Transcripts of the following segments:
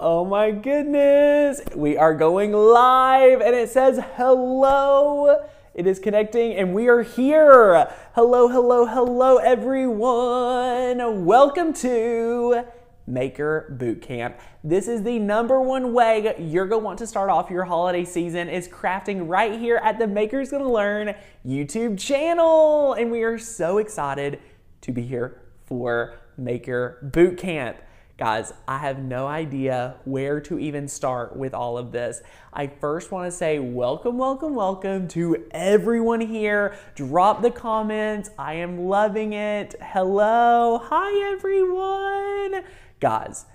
Oh my goodness. We are going live and it says hello. It is connecting and we are here. Hello, hello, hello, everyone. Welcome to Maker Bootcamp. This is the number one way you're going to want to start off your holiday season is crafting right here at the Makers Gonna Learn YouTube channel. And we are so excited to be here for Maker Bootcamp. Guys, I have no idea where to even start with all of this. I first want to say welcome, welcome, welcome to everyone here. Drop the comments. I am loving it. Hello. Hi, everyone. Guys,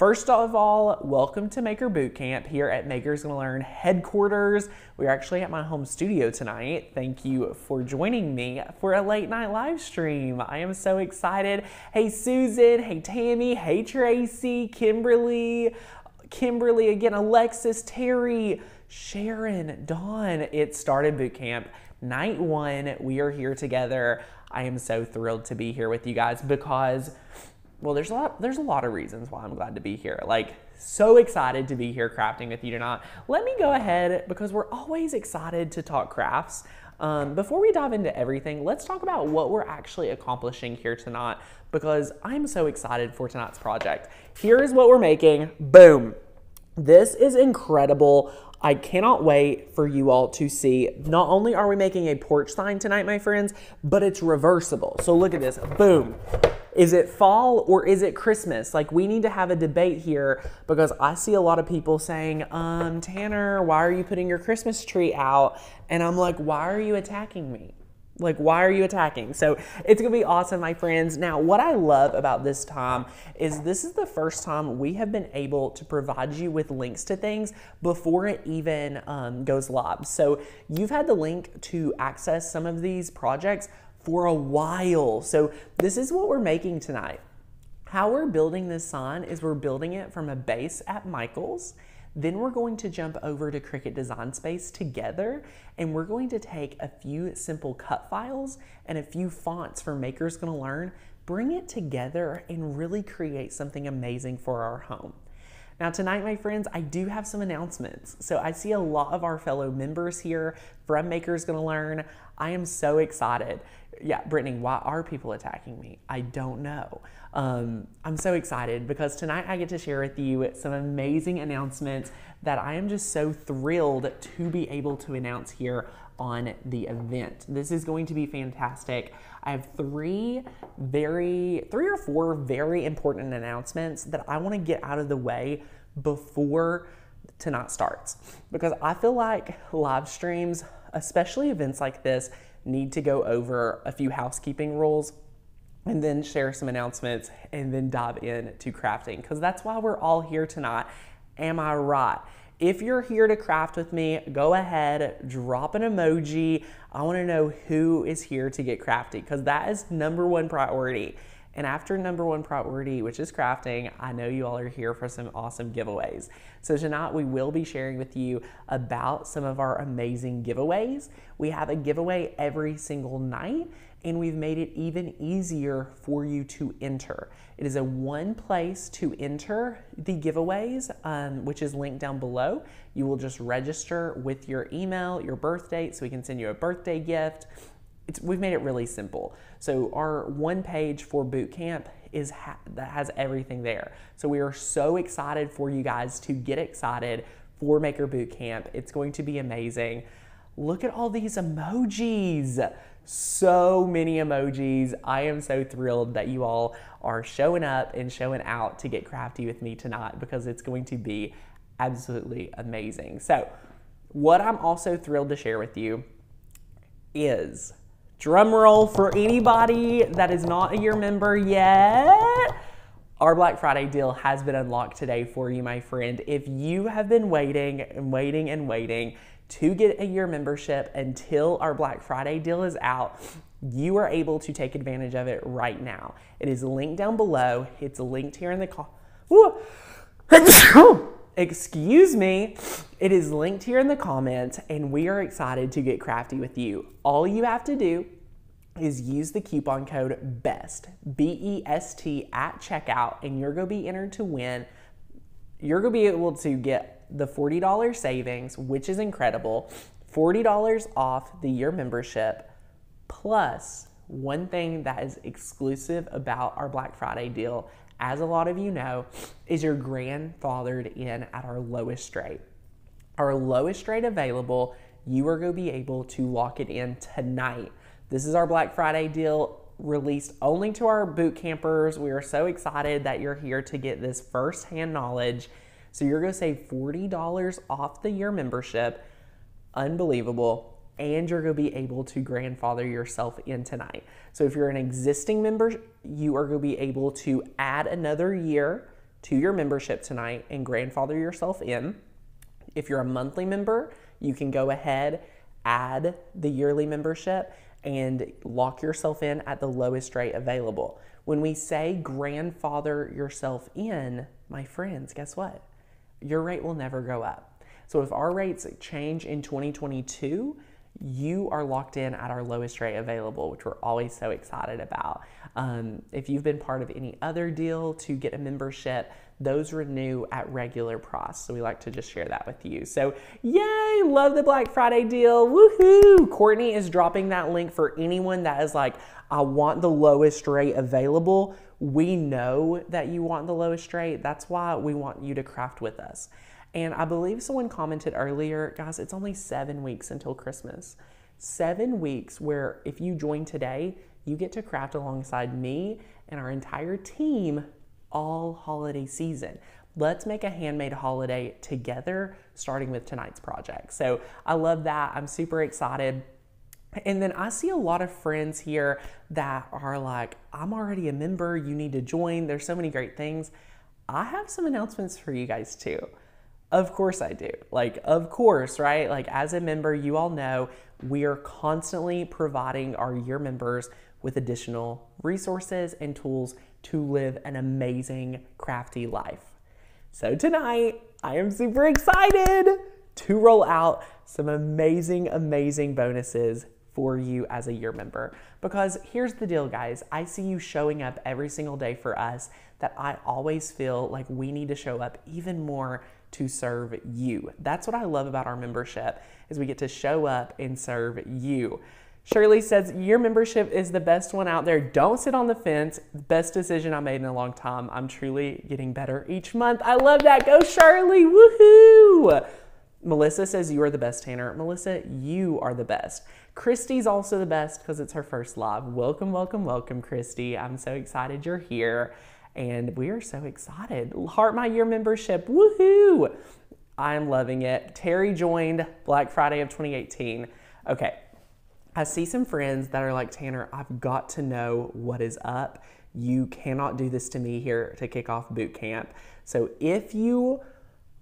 First of all, welcome to Maker Bootcamp here at Makers Gonna Learn headquarters. We're actually at my home studio tonight. Thank you for joining me for a late night live stream. I am so excited. Hey Susan, hey Tammy, hey Tracy, Kimberly, Kimberly again, Alexis, Terry, Sharon, Dawn. It started bootcamp. Night one, we are here together. I am so thrilled to be here with you guys because well, there's a lot there's a lot of reasons why I'm glad to be here. Like so excited to be here crafting with you tonight. Let me go ahead because we're always excited to talk crafts. Um, before we dive into everything, let's talk about what we're actually accomplishing here tonight because I'm so excited for tonight's project. Here is what we're making. Boom. This is incredible. I cannot wait for you all to see. Not only are we making a porch sign tonight, my friends, but it's reversible. So look at this. Boom. Is it fall or is it Christmas? Like, we need to have a debate here because I see a lot of people saying, um, Tanner, why are you putting your Christmas tree out? And I'm like, why are you attacking me? Like, why are you attacking? So it's gonna be awesome, my friends. Now, what I love about this time is this is the first time we have been able to provide you with links to things before it even um, goes live. So you've had the link to access some of these projects for a while. So this is what we're making tonight. How we're building this sign is we're building it from a base at Michaels. Then we're going to jump over to Cricut Design Space together and we're going to take a few simple cut files and a few fonts for Makers Gonna Learn, bring it together and really create something amazing for our home. Now, tonight, my friends, I do have some announcements. So, I see a lot of our fellow members here from Makers Gonna Learn. I am so excited yeah, Brittany, why are people attacking me? I don't know. Um, I'm so excited because tonight I get to share with you some amazing announcements that I am just so thrilled to be able to announce here on the event. This is going to be fantastic. I have three very, three or four very important announcements that I want to get out of the way before tonight starts because I feel like live streams, especially events like this, need to go over a few housekeeping rules and then share some announcements and then dive in to crafting because that's why we're all here tonight. Am I right? If you're here to craft with me, go ahead, drop an emoji. I want to know who is here to get crafty because that is number one priority. And after number one priority, which is crafting, I know you all are here for some awesome giveaways. So tonight we will be sharing with you about some of our amazing giveaways. We have a giveaway every single night and we've made it even easier for you to enter. It is a one place to enter the giveaways, um, which is linked down below. You will just register with your email, your birth date, so we can send you a birthday gift it's, we've made it really simple. So our one page for boot camp is ha that has everything there. So we are so excited for you guys to get excited for Maker Boot Camp. It's going to be amazing. Look at all these emojis. So many emojis. I am so thrilled that you all are showing up and showing out to get crafty with me tonight because it's going to be absolutely amazing. So, what I'm also thrilled to share with you is Drum roll for anybody that is not a year member yet. Our Black Friday deal has been unlocked today for you, my friend. If you have been waiting and waiting and waiting to get a year membership until our Black Friday deal is out, you are able to take advantage of it right now. It is linked down below. It's linked here in the call. excuse me, it is linked here in the comments, and we are excited to get crafty with you. All you have to do is use the coupon code BEST, B E S T, at checkout, and you're going to be entered to win you're going to be able to get the $40 savings, which is incredible, $40 off the year membership, plus one thing that is exclusive about our Black Friday deal, as a lot of you know, is you're grandfathered in at our lowest rate. Our lowest rate available, you are going to be able to lock it in tonight. This is our Black Friday deal released only to our boot campers. We are so excited that you're here to get this firsthand knowledge. So you're going to save $40 off the year membership. Unbelievable. And you're going to be able to grandfather yourself in tonight. So if you're an existing member, you are going to be able to add another year to your membership tonight and grandfather yourself in. If you're a monthly member, you can go ahead, add the yearly membership, and lock yourself in at the lowest rate available. When we say grandfather yourself in, my friends, guess what? Your rate will never go up. So if our rates change in 2022, you are locked in at our lowest rate available, which we're always so excited about. Um, if you've been part of any other deal to get a membership, those renew at regular price. So we like to just share that with you. So yay, love the Black Friday deal. Woohoo! Courtney is dropping that link for anyone that is like, I want the lowest rate available. We know that you want the lowest rate. That's why we want you to craft with us. And I believe someone commented earlier, guys, it's only seven weeks until Christmas. Seven weeks where if you join today, you get to craft alongside me and our entire team all holiday season. Let's make a handmade holiday together, starting with tonight's project. So I love that. I'm super excited. And then I see a lot of friends here that are like, I'm already a member, you need to join. There's so many great things. I have some announcements for you guys too. Of course I do. Like, of course, right? Like, as a member, you all know we are constantly providing our year members with additional resources and tools to live an amazing, crafty life. So, tonight, I am super excited to roll out some amazing, amazing bonuses for you as a year member. Because here's the deal, guys I see you showing up every single day for us, that I always feel like we need to show up even more to serve you. That's what I love about our membership is we get to show up and serve you. Shirley says, Your membership is the best one out there. Don't sit on the fence. Best decision I made in a long time. I'm truly getting better each month. I love that. Go, Shirley. Woohoo. Melissa says, You are the best, Tanner. Melissa, you are the best. Christy's also the best because it's her first live. Welcome, welcome, welcome, Christy. I'm so excited you're here. And we are so excited. Heart My Year membership. Woohoo. I'm loving it. Terry joined Black Friday of 2018. Okay, I see some friends that are like, Tanner, I've got to know what is up. You cannot do this to me here to kick off boot camp. So if you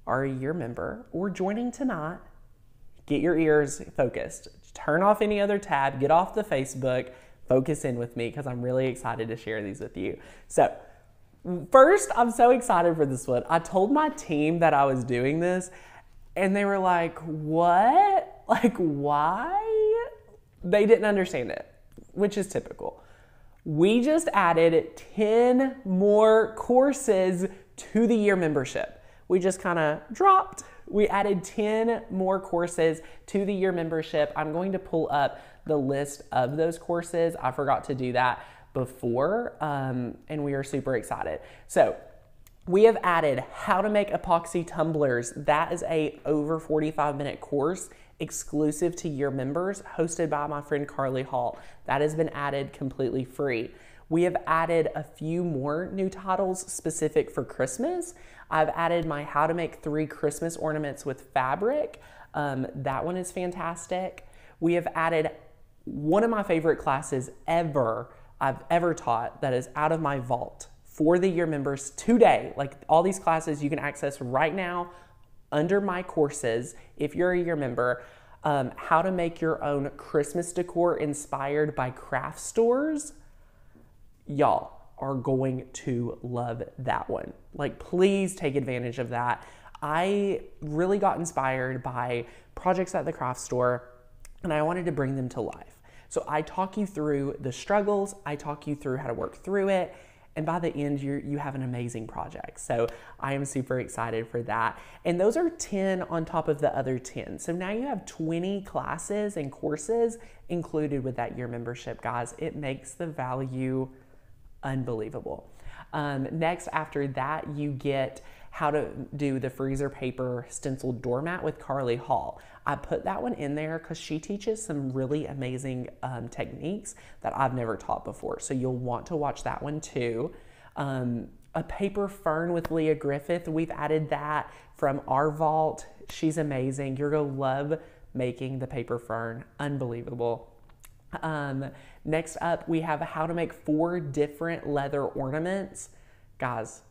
are a year member or joining tonight, get your ears focused. Turn off any other tab, get off the Facebook, focus in with me because I'm really excited to share these with you. So, first, I'm so excited for this one. I told my team that I was doing this, and they were like, What? Like, why? They didn't understand it, which is typical. We just added 10 more courses to the year membership. We just kind of dropped. We added 10 more courses to the year membership. I'm going to pull up the list of those courses. I forgot to do that before, um, and we are super excited. So, we have added how to make epoxy tumblers. That is a over 45 minute course exclusive to year members, hosted by my friend Carly Hall. That has been added completely free. We have added a few more new titles specific for Christmas. I've added my How to Make Three Christmas Ornaments with Fabric. Um, that one is fantastic. We have added one of my favorite classes ever I've ever taught that is out of my vault for the year members today. Like all these classes you can access right now under my courses, if you're a year member, um, how to make your own Christmas decor inspired by craft stores. Y'all are going to love that one. Like, please take advantage of that. I really got inspired by projects at the craft store and I wanted to bring them to life. So I talk you through the struggles, I talk you through how to work through it, and by the end you you have an amazing project. So i am super excited for that. And those are 10 on top of the other 10 so now you have 20 classes and courses included with that year membership guys. It makes the value unbelievable. Um, next after that you get how to do the freezer paper stenciled doormat with carly hall I put that one in there because she teaches some really amazing um, techniques that I've never taught before. So you'll want to watch that one too. Um, a paper fern with Leah Griffith, we've added that from our vault. She's amazing. You're going to love making the paper fern. Unbelievable. Um, next up, we have how to make four different leather ornaments. Guys,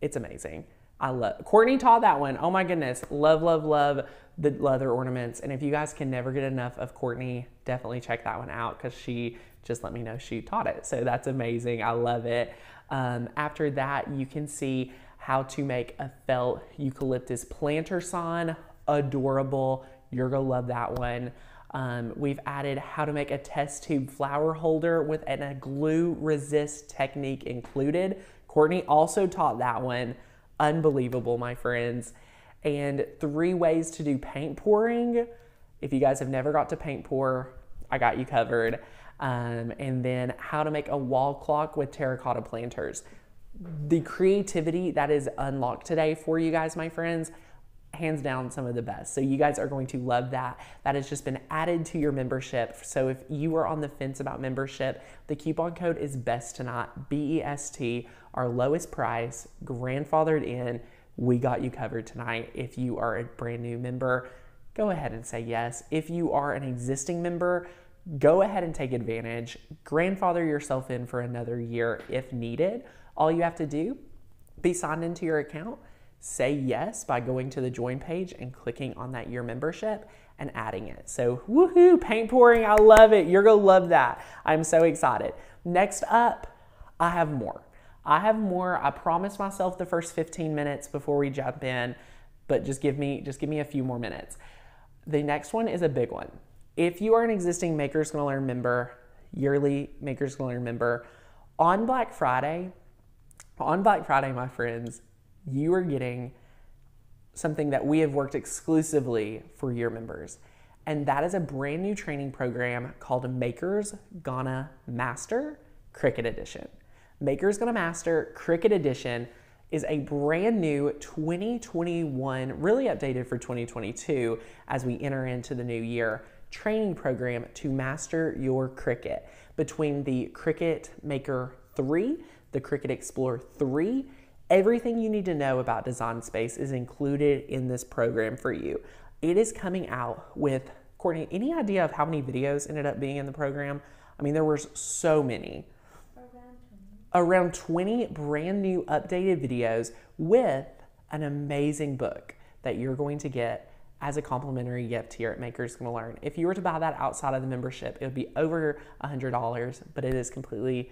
it's amazing. I love Courtney taught that one. Oh my goodness. Love, love, love the leather ornaments. And if you guys can never get enough of Courtney, definitely check that one out because she just let me know she taught it. So that's amazing. I love it. Um, after that, you can see how to make a felt eucalyptus planter sign. Adorable. You're going to love that one. Um, we've added how to make a test tube flower holder with an, a glue resist technique included. Courtney also taught that one. Unbelievable, my friends and three ways to do paint pouring. If you guys have never got to paint pour, I got you covered. Um, and then how to make a wall clock with terracotta planters. The creativity that is unlocked today for you guys, my friends, hands down some of the best. So you guys are going to love that. That has just been added to your membership. So if you are on the fence about membership, the coupon code is best to not B E S T, our lowest price, grandfathered in we got you covered tonight. If you are a brand new member, go ahead and say yes. If you are an existing member, go ahead and take advantage. Grandfather yourself in for another year if needed. All you have to do, be signed into your account, say yes by going to the join page and clicking on that year membership and adding it. So, woohoo, paint pouring, I love it. You're gonna love that. I'm so excited. Next up, I have more. I have more. I promised myself the first 15 minutes before we jump in, but just give me just give me a few more minutes. The next one is a big one. If you are an existing Makers Gonna Learn member, yearly Makers Gonna Learn member, on Black Friday, on Black Friday, my friends, you are getting something that we have worked exclusively for your members. And that is a brand new training program called Makers Gonna Master Cricut Edition. Makers Gonna Master Cricut Edition is a brand new 2021, really updated for 2022 as we enter into the new year, training program to master your Cricut. Between the Cricut Maker 3, the Cricut Explorer 3, everything you need to know about Design Space is included in this program for you. It is coming out with, Courtney, any idea of how many videos ended up being in the program? I mean, there were so many around 20 brand new updated videos with an amazing book that you're going to get as a complimentary gift here at Makers Gonna Learn. If you were to buy that outside of the membership, it would be over $100, but it is completely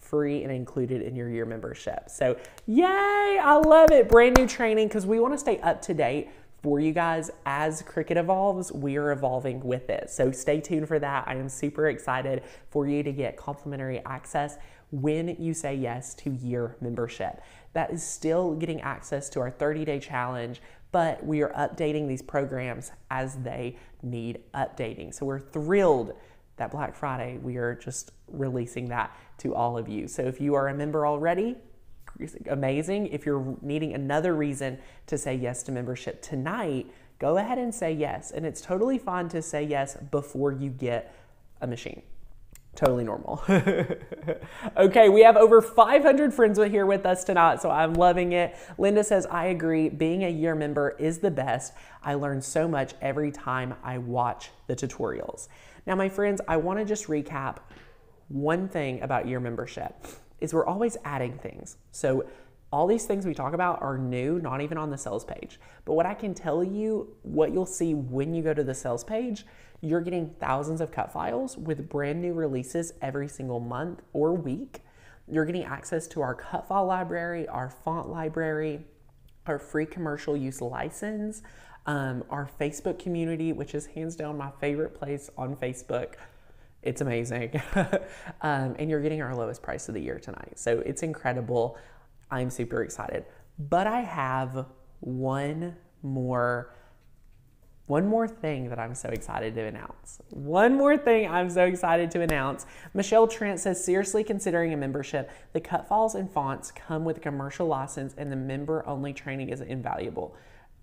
free and included in your year membership. So, yay! I love it. Brand new training because we want to stay up to date for you guys as Cricut evolves. We are evolving with it. So, stay tuned for that. I am super excited for you to get complimentary access when you say yes to year membership. That is still getting access to our 30 day challenge, but we are updating these programs as they need updating. So we're thrilled that Black Friday we are just releasing that to all of you. So if you are a member already, amazing. If you're needing another reason to say yes to membership tonight, go ahead and say yes. And it's totally fine to say yes before you get a machine totally normal. okay, we have over 500 friends here with us tonight, so I'm loving it. Linda says, I agree. Being a year member is the best. I learn so much every time I watch the tutorials. Now, my friends, I want to just recap one thing about year membership is we're always adding things. So all these things we talk about are new, not even on the sales page. But what I can tell you, what you'll see when you go to the sales page, you're getting thousands of cut files with brand new releases every single month or week. You're getting access to our cut file library, our font library, our free commercial use license, um, our Facebook community, which is hands down my favorite place on Facebook. It's amazing. um, and you're getting our lowest price of the year tonight. So it's incredible. I'm super excited. But I have one more one more thing that I'm so excited to announce. One more thing I'm so excited to announce. Michelle Trent says, seriously considering a membership, the cut files and fonts come with a commercial license and the member only training is invaluable.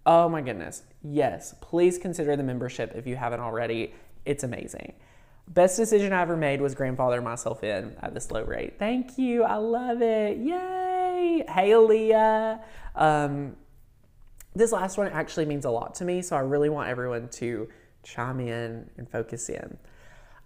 Oh my goodness. Yes, please consider the membership if you haven't already. It's amazing. Best decision I ever made was grandfather myself in at this low rate. Thank you. I love it. Yay. Hey, Leah. Um, this last one actually means a lot to me, so I really want everyone to chime in and focus in.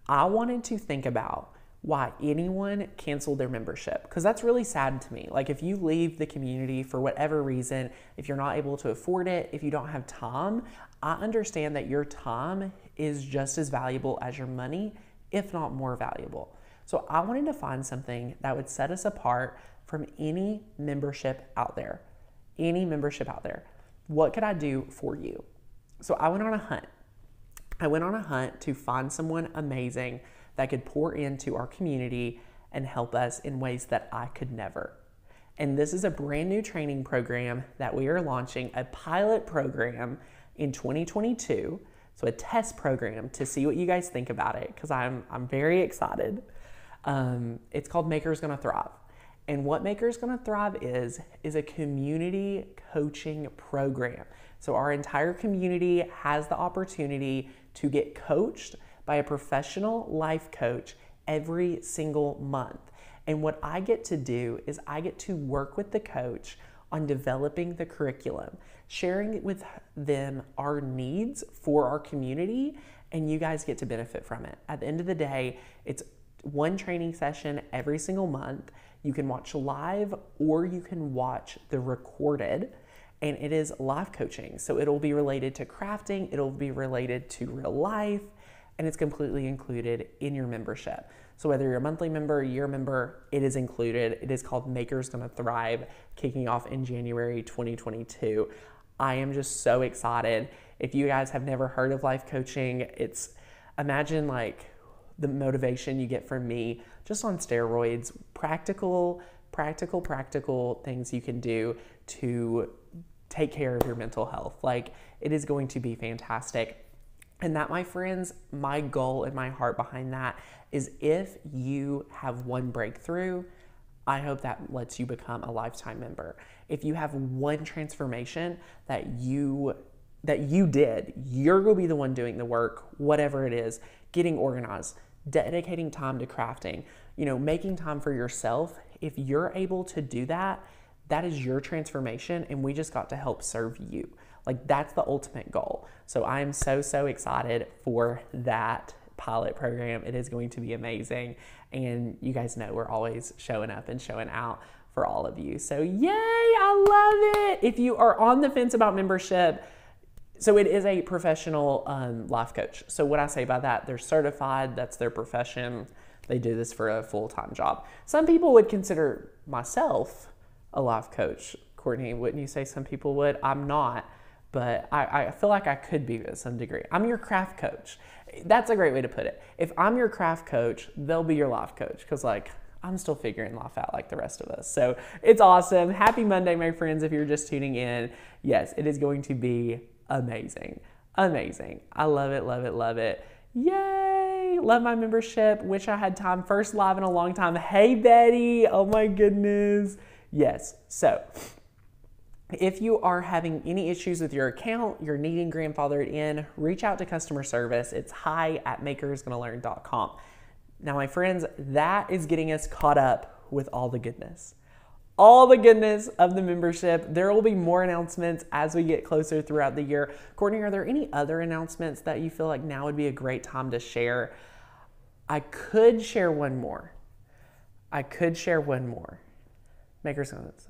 I wanted to think about why anyone canceled their membership because that's really sad to me. Like, if you leave the community for whatever reason, if you're not able to afford it, if you don't have time, I understand that your time is just as valuable as your money, if not more valuable. So, I wanted to find something that would set us apart from any membership out there. Any membership out there. What could I do for you? So I went on a hunt. I went on a hunt to find someone amazing that could pour into our community and help us in ways that I could never. And this is a brand new training program that we are launching, a pilot program in 2022. So a test program to see what you guys think about it because I'm, I'm very excited. Um, it's called Makers Gonna Thrive. And what Makers Gonna Thrive is, is a community coaching program. So our entire community has the opportunity to get coached by a professional life coach every single month. And what I get to do is I get to work with the coach on developing the curriculum, sharing with them our needs for our community, and you guys get to benefit from it. At the end of the day, it's one training session every single month you can watch live or you can watch the recorded, and it is life coaching. So it'll be related to crafting, it'll be related to real life, and it's completely included in your membership. So whether you're a monthly member, a year member, it is included. It is called Makers Gonna Thrive, kicking off in January 2022. I am just so excited. If you guys have never heard of life coaching, it's imagine like the motivation you get from me just on steroids, practical, practical, practical things you can do to take care of your mental health. Like it is going to be fantastic. And that, my friends, my goal and my heart behind that is if you have one breakthrough, I hope that lets you become a lifetime member. If you have one transformation that you that you did, you're going to be the one doing the work, whatever it is, getting organized, dedicating time to crafting, you know, making time for yourself. If you're able to do that, that is your transformation, and we just got to help serve you. Like, that's the ultimate goal. So, I am so, so excited for that pilot program. It is going to be amazing. And you guys know we're always showing up and showing out for all of you. So, yay, I love it. If you are on the fence about membership, so it is a professional um, life coach. So what I say by that, they're certified. That's their profession. They do this for a full time job. Some people would consider myself a life coach. Courtney, wouldn't you say some people would? I'm not, but I, I feel like I could be to some degree. I'm your craft coach. That's a great way to put it. If I'm your craft coach, they'll be your life coach because like I'm still figuring life out like the rest of us. So it's awesome. Happy Monday, my friends. If you're just tuning in, yes, it is going to be amazing. Amazing. I love it, love it, love it. Yay! Love my membership. Wish I had time. First live in a long time. Hey, Betty. Oh my goodness. Yes. So, if you are having any issues with your account, you're needing grandfathered in, reach out to customer service. It's hi at makersgonnalearn.com. Now, my friends, that is getting us caught up with all the goodness all the goodness of the membership. There will be more announcements as we get closer throughout the year. Courtney, are there any other announcements that you feel like now would be a great time to share? I could share one more. I could share one more. Makers on it.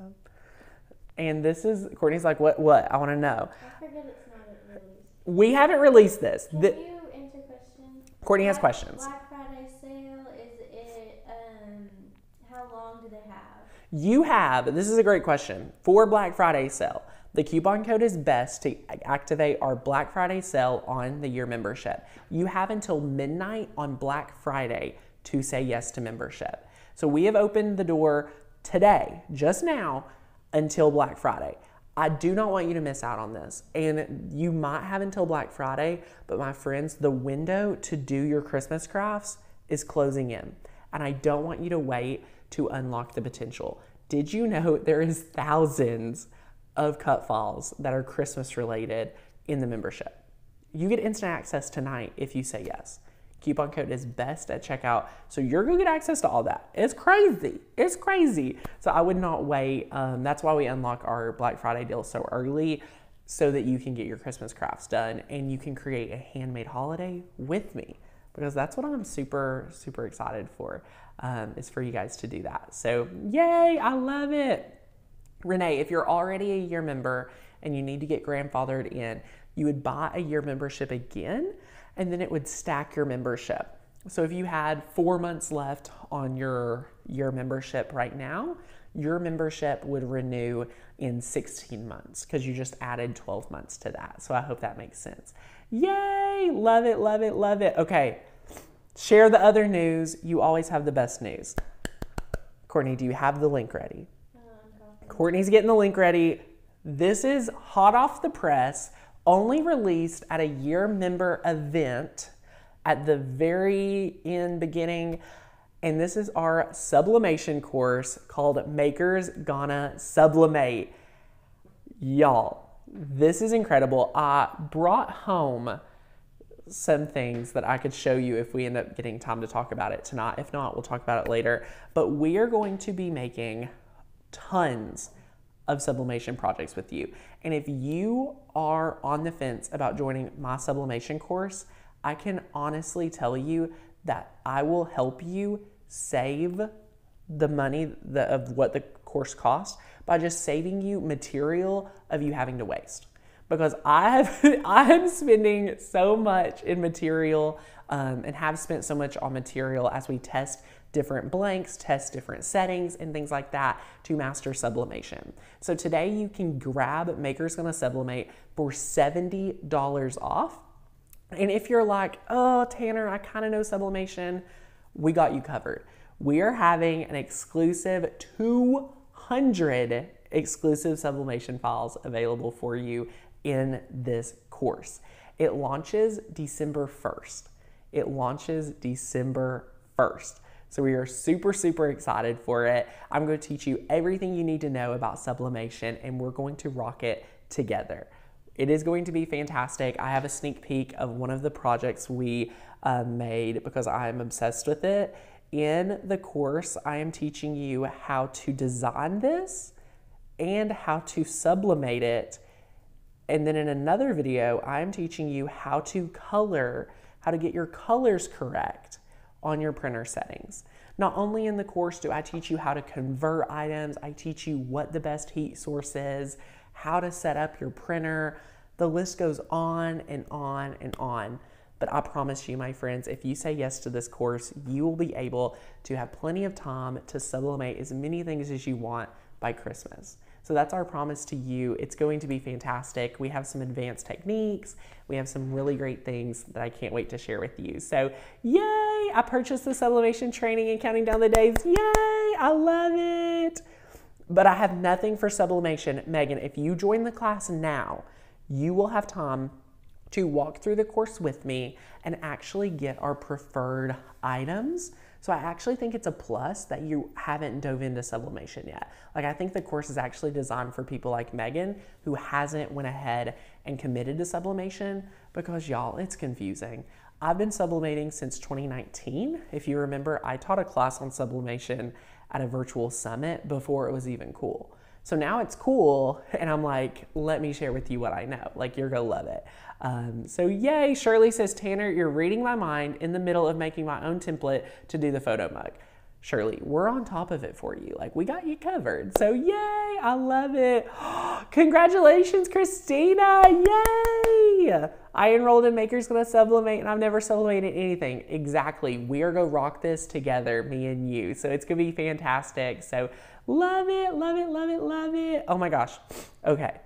And this is Courtney's like, what? What? I want to know. I forget it's not released. We haven't released this. Can The- you answer questions? Courtney has questions. Black Friday sale is it? Um, how long do they have? You have, this is a great question, for Black Friday sale, The coupon code is best to activate our Black Friday sale on the year membership. You have until midnight on Black Friday to say yes to membership. So we have opened the door today, just now, until Black Friday. I do not want you to miss out on this. And you might have until Black Friday, but my friends, the window to do your Christmas crafts is closing in. And I don't want you to wait to unlock the potential. Did you know there is thousands of cut files that are Christmas related in the membership? You get instant access tonight if you say yes. Coupon code is best at checkout. So you're gonna get access to all that. It's crazy. It's crazy. So I would not wait. Um, that's why we unlock our Black Friday deal so early so that you can get your Christmas crafts done and you can create a handmade holiday with me because that's what I'm super, super excited for um, is for you guys to do that. So, yay, I love it. Renee, if you're already a year member and you need to get grandfathered in, you would buy a year membership again and then it would stack your membership. So if you had four months left on your year membership right now, your membership would renew in 16 months because you just added 12 months to that. So I hope that makes sense. Yay! Love it, love it, love it. Okay, share the other news. You always have the best news. Courtney, do you have the link ready? Courtney's getting the link ready. This is hot off the press, only released at a year member event at the very end beginning. And this is our sublimation course called Makers Gonna Sublimate. Y'all, this is incredible. I brought home some things that I could show you if we end up getting time to talk about it tonight. If not, we'll talk about it later. But we are going to be making tons of sublimation projects with you. And if you are on the fence about joining my sublimation course, I can honestly tell you that I will help you save the money the, of what the course cost by just saving you material of you having to waste. Because I have I'm spending so much in material um, and have spent so much on material as we test different blanks, test different settings, and things like that to master sublimation. So today you can grab Maker's Gonna Sublimate for $70 off. And if you're like, oh, Tanner, I kind of know sublimation, we got you covered. We are having an exclusive 200 exclusive sublimation files available for you in this course. It launches December 1st. It launches December 1st. So we are super, super excited for it. I'm going to teach you everything you need to know about sublimation and we're going to rock it together. It is going to be fantastic. I have a sneak peek of one of the projects we uh, made because I'm obsessed with it. In the course, I am teaching you how to design this and how to sublimate it. And then in another video, I'm teaching you how to color, how to get your colors correct on your printer settings. Not only in the course do I teach you how to convert items, I teach you what the best heat source is, how to set up your printer. The list goes on and on and on. But I promise you, my friends, if you say yes to this course, you will be able to have plenty of time to sublimate as many things as you want by Christmas. So that's our promise to you. It's going to be fantastic. We have some advanced techniques. We have some really great things that I can't wait to share with you. So, yay! I purchased the sublimation training and counting down the days. Yay! I love it. But I have nothing for sublimation. Megan, if you join the class now, you will have time to walk through the course with me and actually get our preferred items so I actually think it's a plus that you haven't dove into sublimation yet. Like I think the course is actually designed for people like Megan who hasn't went ahead and committed to sublimation because y'all, it's confusing. I've been sublimating since 2019. If you remember, I taught a class on sublimation at a virtual summit before it was even cool. So now it's cool, and I'm like, let me share with you what I know. Like, you're gonna love it. Um, so, yay, Shirley says, Tanner, you're reading my mind in the middle of making my own template to do the photo mug. Shirley, we're on top of it for you. Like, we got you covered. So, yay, I love it. Congratulations, Christina. Yay. I enrolled in Maker's Gonna Sublimate and I've never sublimated anything. Exactly. We are gonna rock this together, me and you. So, it's gonna be fantastic. So, love it, love it, love it, love it. Oh my gosh. Okay.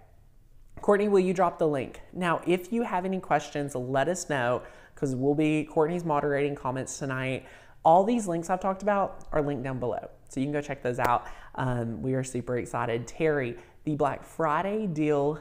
Courtney, will you drop the link? Now, if you have any questions, let us know because we'll be, Courtney's moderating comments tonight. All these links I've talked about are linked down below. So you can go check those out. Um, we are super excited. Terry, the Black Friday deal,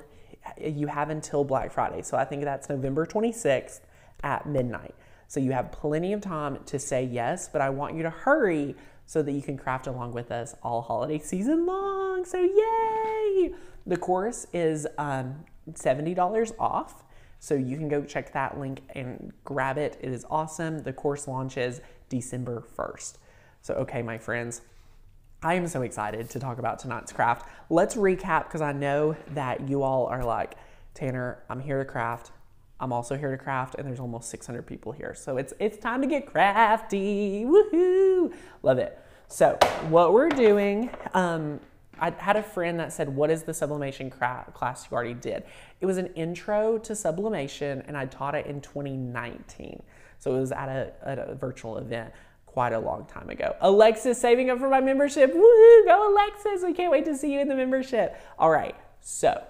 you have until Black Friday. So I think that's November 26th at midnight. So you have plenty of time to say yes, but I want you to hurry so that you can craft along with us all holiday season long. So yay! The course is um, $70 off. So you can go check that link and grab it. It is awesome. The course launches December 1st. So, okay, my friends, I am so excited to talk about tonight's craft. Let's recap because I know that you all are like, Tanner, I'm here to craft. I'm also here to craft, and there's almost 600 people here. So it's it's time to get crafty. Woohoo! Love it. So what we're doing, um, I had a friend that said, "What is the sublimation class you already did?" It was an intro to sublimation, and I taught it in 2019. So it was at a, at a virtual event quite a long time ago. Alexis saving up for my membership. Woohoo! Go Alexis! We can't wait to see you in the membership. All right. So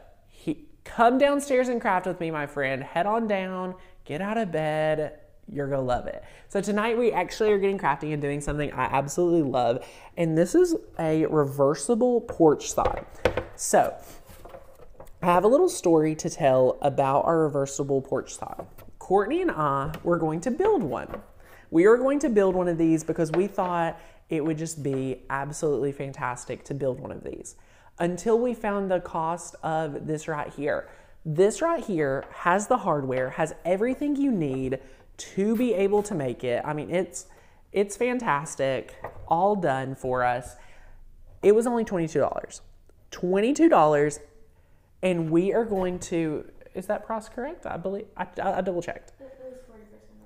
come downstairs and craft with me, my friend. Head on down. Get out of bed. You're gonna love it. So tonight we actually are getting crafty and doing something I absolutely love, and this is a reversible porch sign. So I have a little story to tell about our reversible porch sign. Courtney and I were going to build one. We are going to build one of these because we thought it would just be absolutely fantastic to build one of these until we found the cost of this right here. This right here has the hardware, has everything you need to be able to make it. I mean, it's it's fantastic, all done for us. It was only $22. $22 and we are going to is that price correct? I believe I, I double checked.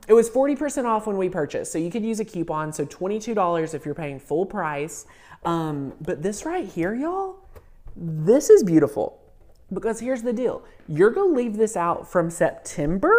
It was 40% off when we purchased. So you could use a coupon. So $22 if you're paying full price. Um, but this right here, y'all, this is beautiful. Because here's the deal you're going to leave this out from September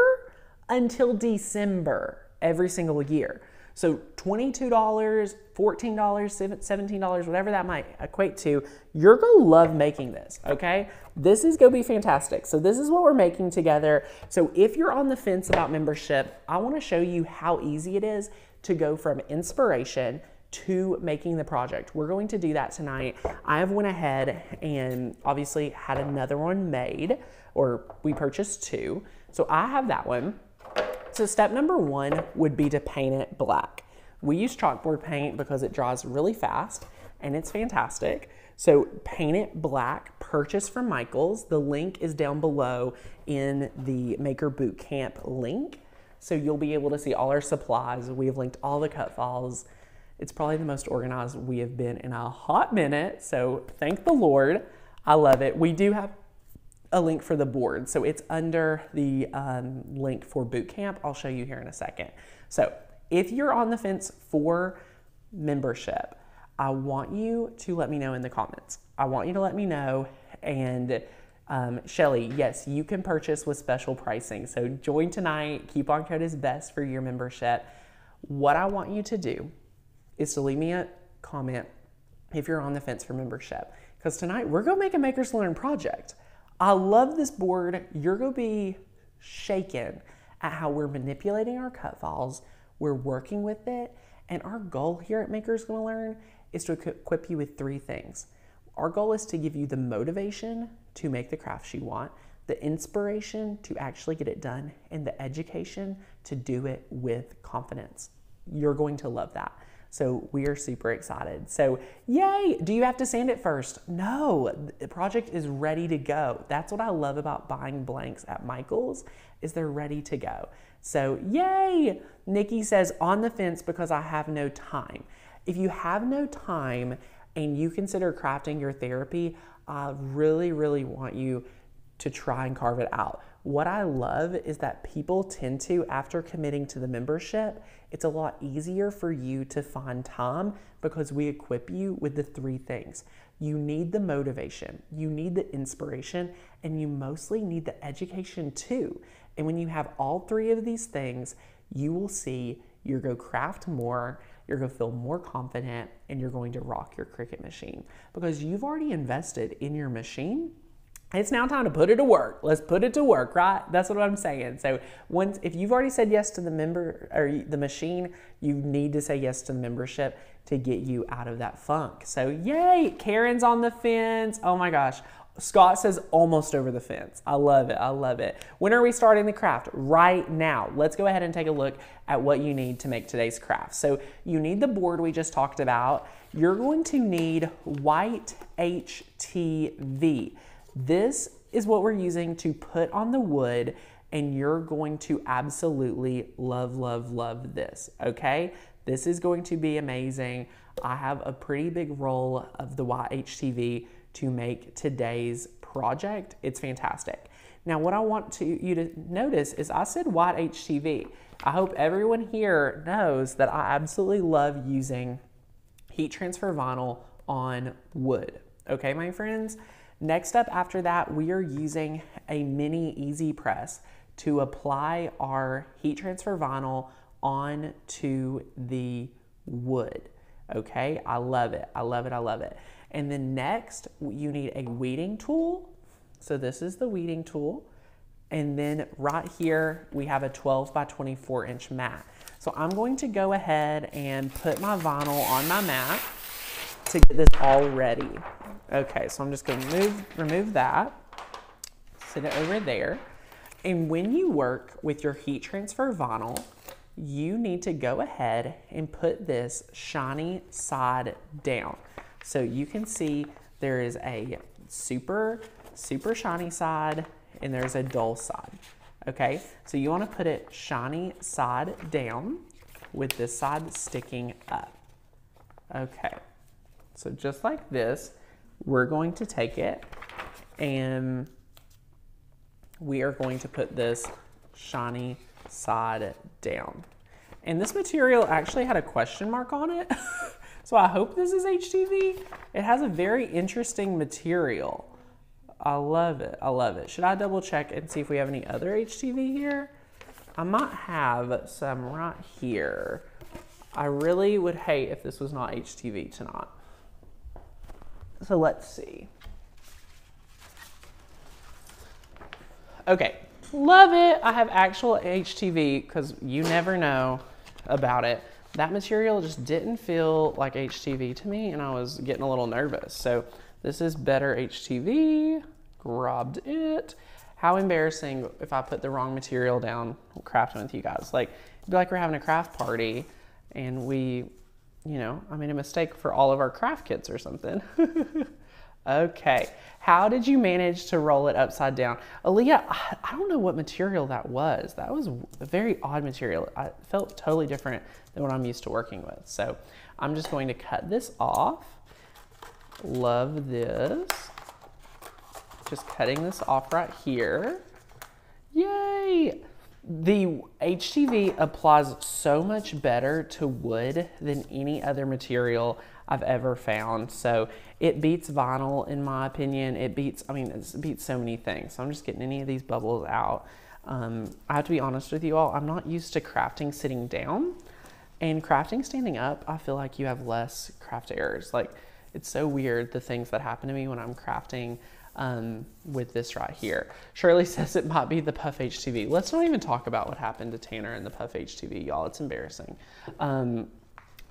until December every single year. So $22, $14, $17, whatever that might equate to, you're gonna love making this, okay? This is gonna be fantastic. So this is what we're making together. So if you're on the fence about membership, I wanna show you how easy it is to go from inspiration to making the project. We're going to do that tonight. I have went ahead and obviously had another one made, or we purchased two. So I have that one. So step number one would be to paint it black. We use chalkboard paint because it dries really fast and it's fantastic. So paint it black, purchase from Michaels. The link is down below in the Maker Bootcamp link. So you'll be able to see all our supplies. We have linked all the cut files. It's probably the most organized we have been in a hot minute. So thank the Lord. I love it. We do have a link for the board. So it's under the um, link for boot camp. I'll show you here in a second. So if you're on the fence for membership, I want you to let me know in the comments. I want you to let me know. And um, Shelly, yes, you can purchase with special pricing. So join tonight. Coupon code is best for your membership. What I want you to do is to leave me a comment if you're on the fence for membership. Because tonight we're to make a Makers Learn project. I love this board. You're to be shaken at how we're manipulating our cut files, we're working with it, and our goal here at Makers Gonna Learn is to equip you with three things. Our goal is to give you the motivation to make the crafts you want, the inspiration to actually get it done, and the education to do it with confidence. You're going to love that. So we are super excited. So yay! Do you have to sand it first? No, the project is ready to go. That's what I love about buying blanks at Michaels is they're ready to go. So yay! Nikki says on the fence because I have no time. If you have no time and you consider crafting your therapy, I really, really want you to try and carve it out. What I love is that people tend to, after committing to the membership, it's a lot easier for you to find time because we equip you with the three things. You need the motivation, you need the inspiration, and you mostly need the education too. And when you have all three of these things, you will see you're going to craft more, you're going to feel more confident, and you're going to rock your Cricut machine because you've already invested in your machine it's now time to put it to work. Let's put it to work, right? That's what I'm saying. So once if you've already said yes to the member or the machine, you need to say yes to the membership to get you out of that funk. So yay, Karen's on the fence. Oh my gosh. Scott says almost over the fence. I love it. I love it. When are we starting the craft? Right now. Let's go ahead and take a look at what you need to make today's craft. So you need the board we just talked about. You're going to need white HTV. This is what we're using to put on the wood and you're going to absolutely love, love, love this, okay? This is going to be amazing. I have a pretty big roll of the YHTV to make today's project. It's fantastic. Now, what I want to, you to notice is I said white HTV. I hope everyone here knows that I absolutely love using heat transfer vinyl on wood. Okay, my friends? Next up after that, we are using a mini easy press to apply our heat transfer vinyl onto the wood. Okay, I love it. I love it. I love it. And then next, you need a weeding tool. So this is the weeding tool. And then right here, we have a 12 by 24 inch mat. So I'm going to go ahead and put my vinyl on my mat to get this all ready. Okay, so I'm just going to move, remove that, sit it over there. And when you work with your heat transfer vinyl, you need to go ahead and put this shiny side down. So you can see there is a super, super shiny side and there's a dull side. Okay, so you wanna put it shiny side down with this side sticking up. Okay, so just like this, we're going to take it and we are going to put this shiny side down. And this material actually had a question mark on it. so I hope this is HTV. It has a very interesting material. I love it. I love it. Should I double check and see if we have any other HTV here? I might have some right here. I really would hate if this was not HTV tonight. So let's see. Okay, love it. I have actual HTV because you never know about it. That material just didn't feel like HTV to me and I was getting a little nervous. So this is better HTV, grabbed it. How embarrassing if I put the wrong material down crafting with you guys. Like, it'd be like we're having a craft party and we you know, I made a mistake for all of our craft kits or something. okay, how did you manage to roll it upside down? Aaliyah, I don't know what material that was. That was a very odd material. I felt totally different than what I'm used to working with. So I'm just going to cut this off. Love this. Just cutting this off right here. Yay! The HTV applies so much better to wood than any other material I've ever found. So it beats vinyl in my opinion. It beats, I mean, it beats so many things. So I'm just getting any of these bubbles out. Um, I have to be honest with you all, I'm not used to crafting sitting down. And crafting standing up, I feel like you have less craft errors. Like it's so weird the things that happen to me when I'm crafting um, with this right here. Shirley says it might be the Puff HTV. Let's not even talk about what happened to Tanner and the Puff HTV, y'all. It's embarrassing. Um,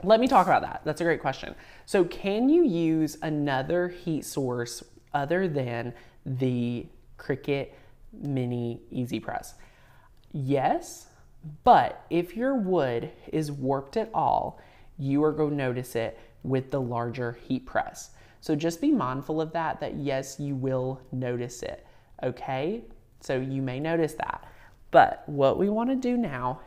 let me talk about that. That's a great question. So, can you use another heat source other than the Cricut Mini Easy Press? Yes, but if your wood is warped at all, you are going to notice it with the larger heat press. So just be mindful of that, that yes, you will notice it, okay? So you may notice that. But what we wanna do now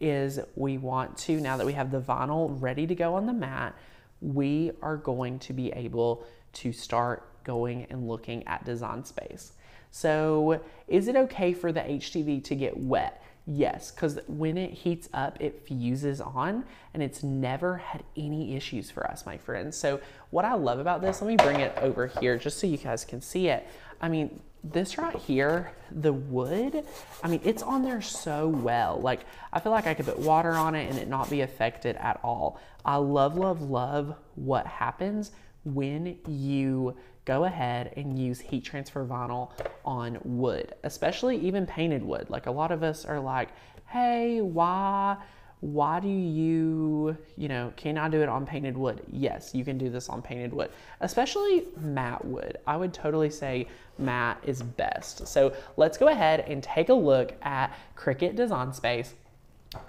is we want to, now that we have the vinyl ready to go on the mat, we are going to be able to start going and looking at design space. So is it okay for the HTV to get wet? Yes, because when it heats up, it fuses on and it's never had any issues for us, my friends. So what I love about this, let me bring it over here just so you guys can see it. I mean, this right here, the wood, I mean, it's on there so well. Like, I feel like I could put water on it and it not be affected at all. I love, love, love what happens when you go ahead and use heat transfer vinyl on wood, especially even painted wood. Like a lot of us are like, hey, why? Why do you, you know, can I do it on painted wood? Yes, you can do this on painted wood, especially matte wood. I would totally say matte is best. So let's go ahead and take a look at Cricut Design Space.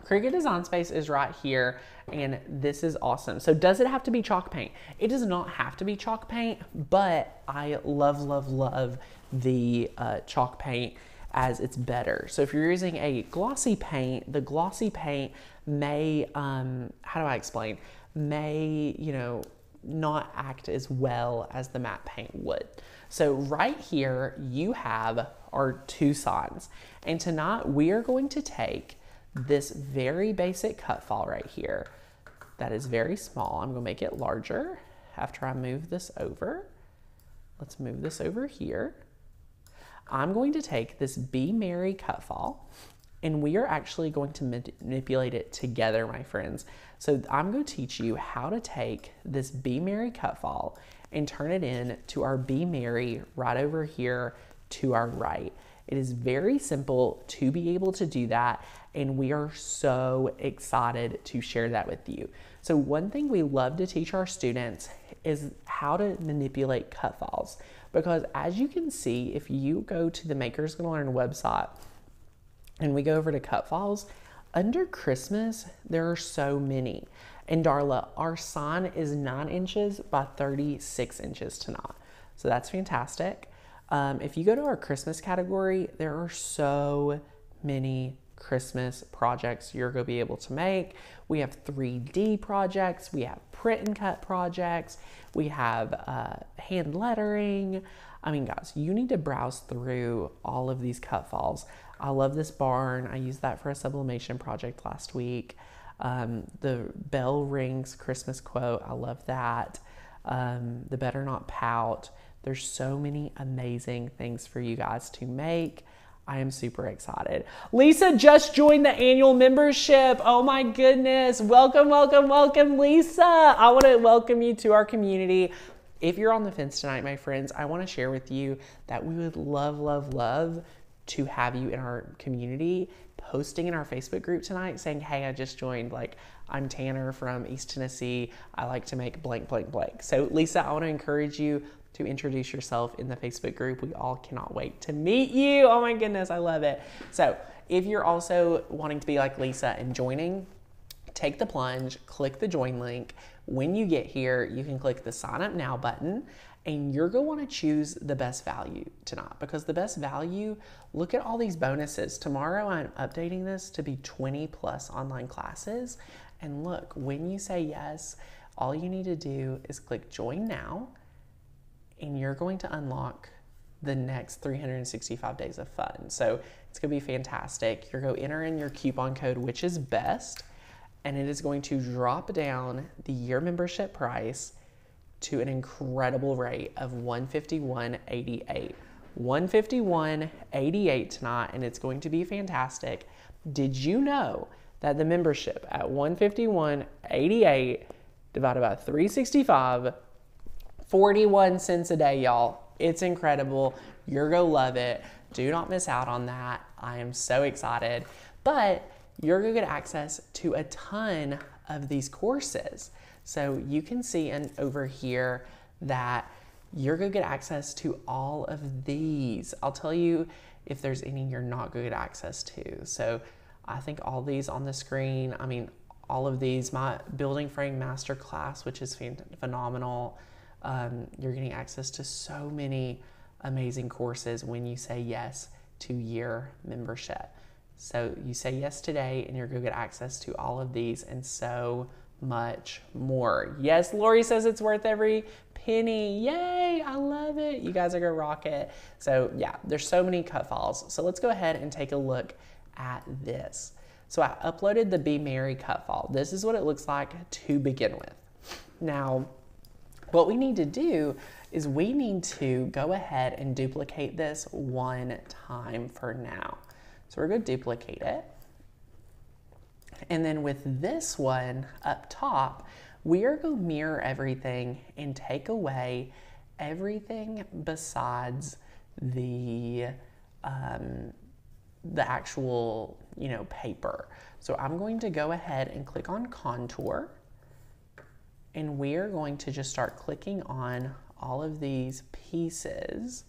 Cricut Design Space is right here and this is awesome. So does it have to be chalk paint? It does not have to be chalk paint, but I love, love, love the uh, chalk paint as it's better. So if you're using a glossy paint, the glossy paint may, um, how do I explain, may, you know, not act as well as the matte paint would. So right here, you have our two signs. And tonight we are going to take this very basic cut file right here that is very small. I'm gonna make it larger after I move this over. Let's move this over here. I'm going to take this Be Merry cut file and we are actually going to manipulate it together, my friends. So I'm going to teach you how to take this Be Merry cut file and turn it in to our Be Merry right over here to our right. It is very simple to be able to do that, and we are so excited to share that with you. So, one thing we love to teach our students is how to manipulate cut files because, as you can see, if you go to the Makers Gonna Learn website and we go over to cut files, under Christmas, there are so many. And Darla, our sign is nine inches by 36 inches tonight. So that's fantastic. Um, if you go to our Christmas category, there are so many Christmas projects you're going to be able to make. We have 3D projects, we have print and cut projects, we have uh, hand lettering. I mean, guys, you need to browse through all of these cut files. I love this barn. I used that for a sublimation project last week. Um, the bell rings Christmas quote, I love that. Um, the better not pout. There's so many amazing things for you guys to make. I am super excited. Lisa just joined the annual membership. Oh my goodness. Welcome, welcome, welcome, Lisa. I want to welcome you to our community. If you're on the fence tonight, my friends, I want to share with you that we would love, love, love to have you in our community posting in our Facebook group tonight saying, Hey, I just joined. Like, I'm Tanner from East Tennessee. I like to make blank, blank, blank. So, Lisa, I want to encourage you to introduce yourself in the Facebook group. We all cannot wait to meet you. Oh my goodness, I love it. So, if you're also wanting to be like Lisa and joining, take the plunge, click the join link. When you get here, you can click the sign up now button and you're going to want to choose the best value tonight because the best value, look at all these bonuses. Tomorrow I'm updating this to be 20 plus online classes. And look, when you say yes, all you need to do is click join now and you're going to unlock the next 365 days of fun. So it's going to be fantastic. You're going to enter in your coupon code, which is best, and it is going to drop down the year membership price to an incredible rate of 151.88. 151.88 tonight, and it's going to be fantastic. Did you know that the membership at 151.88 divided by 365 41 cents a day, y'all. It's incredible. You're going to love it. Do not miss out on that. I am so excited. But you're going to get access to a ton of these courses. So you can see and over here that you're going to get access to all of these. I'll tell you if there's any you're not going to get access to. So I think all these on the screen, I mean, all of these, my building frame master class, which is phenomenal. Um, you're getting access to so many amazing courses when you say yes to year membership. So you say yes today, and you're going to get access to all of these and so much more. Yes, Lori says it's worth every penny. Yay, I love it. You guys are going to rock it. So, yeah, there's so many cut files. So, let's go ahead and take a look at this. So, I uploaded the Be Merry cut file. This is what it looks like to begin with. Now, what we need to do is we need to go ahead and duplicate this one time for now. So we're going to duplicate it. And then with this one up top, we are going to mirror everything and take away everything besides the um, the actual you know paper. So I'm going to go ahead and click on contour and we're going to just start clicking on all of these pieces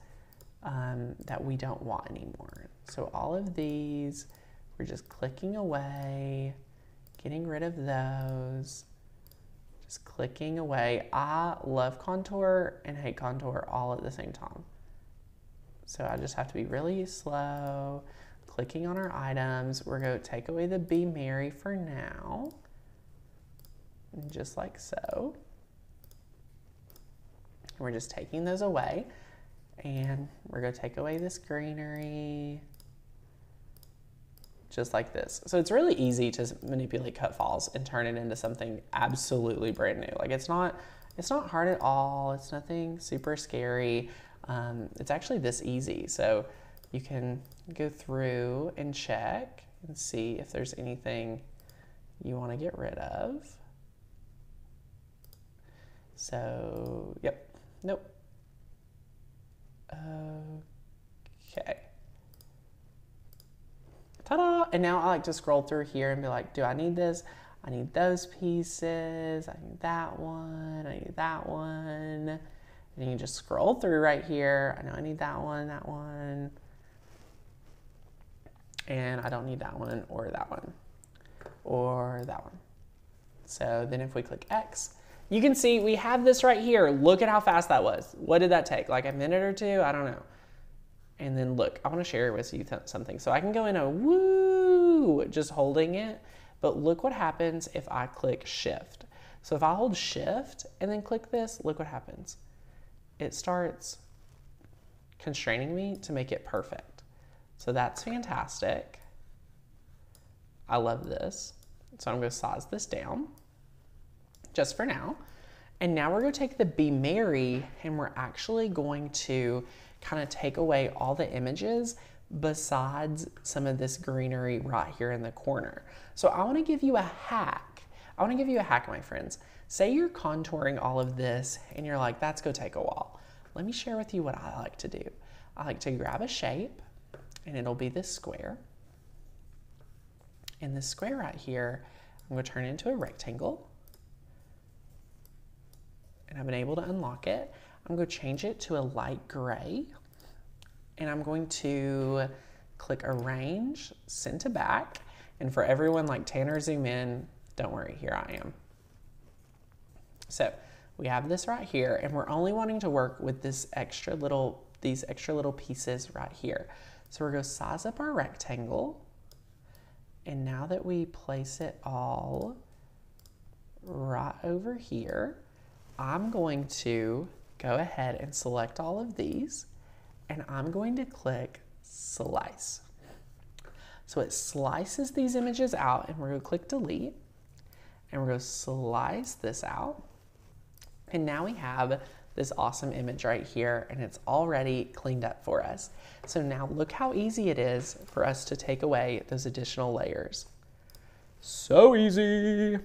um, that we don't want anymore. So all of these, we're just clicking away, getting rid of those, just clicking away. I love contour and hate contour all at the same time. So I just have to be really slow, clicking on our items. We're going to take away the Be Merry for now, just like so. We're just taking those away. And we're going to take away this greenery just like this. So it's really easy to manipulate cut files and turn it into something absolutely brand new. Like it's not, it's not hard at all. It's nothing super scary. Um, it's actually this easy. So you can go through and check and see if there's anything you want to get rid of. So, yep, nope. Okay. Ta-da! And now I like to scroll through here and be like, do I need this? I need those pieces. I need that one. I need that one. And you can just scroll through right here. I know I need that one, that one. And I don't need that one or that one or that one. So then if we click X, you can see we have this right here. Look at how fast that was. What did that take? Like a minute or two? I don't know. And then look, I want to share with you something. So I can go in a woo, just holding it. But look what happens if I click shift. So if I hold shift and then click this, look what happens. It starts constraining me to make it perfect. So that's fantastic. I love this. So I'm going to size this down just for now. And now we're going to take the Be Merry and we're actually going to kind of take away all the images besides some of this greenery right here in the corner. So I want to give you a hack. I want to give you a hack, my friends. Say you're contouring all of this and you're like, that's going to take a while. Let me share with you what I like to do. I like to grab a shape and it'll be this square. And this square right here, I'm to turn into a rectangle. And I've been able to unlock it. I'm going to change it to a light gray. And I'm going to click arrange, send to back. And for everyone like Tanner zoom in, don't worry, here I am. So we have this right here and we're only wanting to work with this extra little, these extra little pieces right here. So we're gonna size up our rectangle. And now that we place it all right over here, I'm going to go ahead and select all of these and I'm going to click slice. So it slices these images out and we're gonna click delete and we're gonna slice this out. And now we have this awesome image right here and it's already cleaned up for us. So now look how easy it is for us to take away those additional layers. So easy.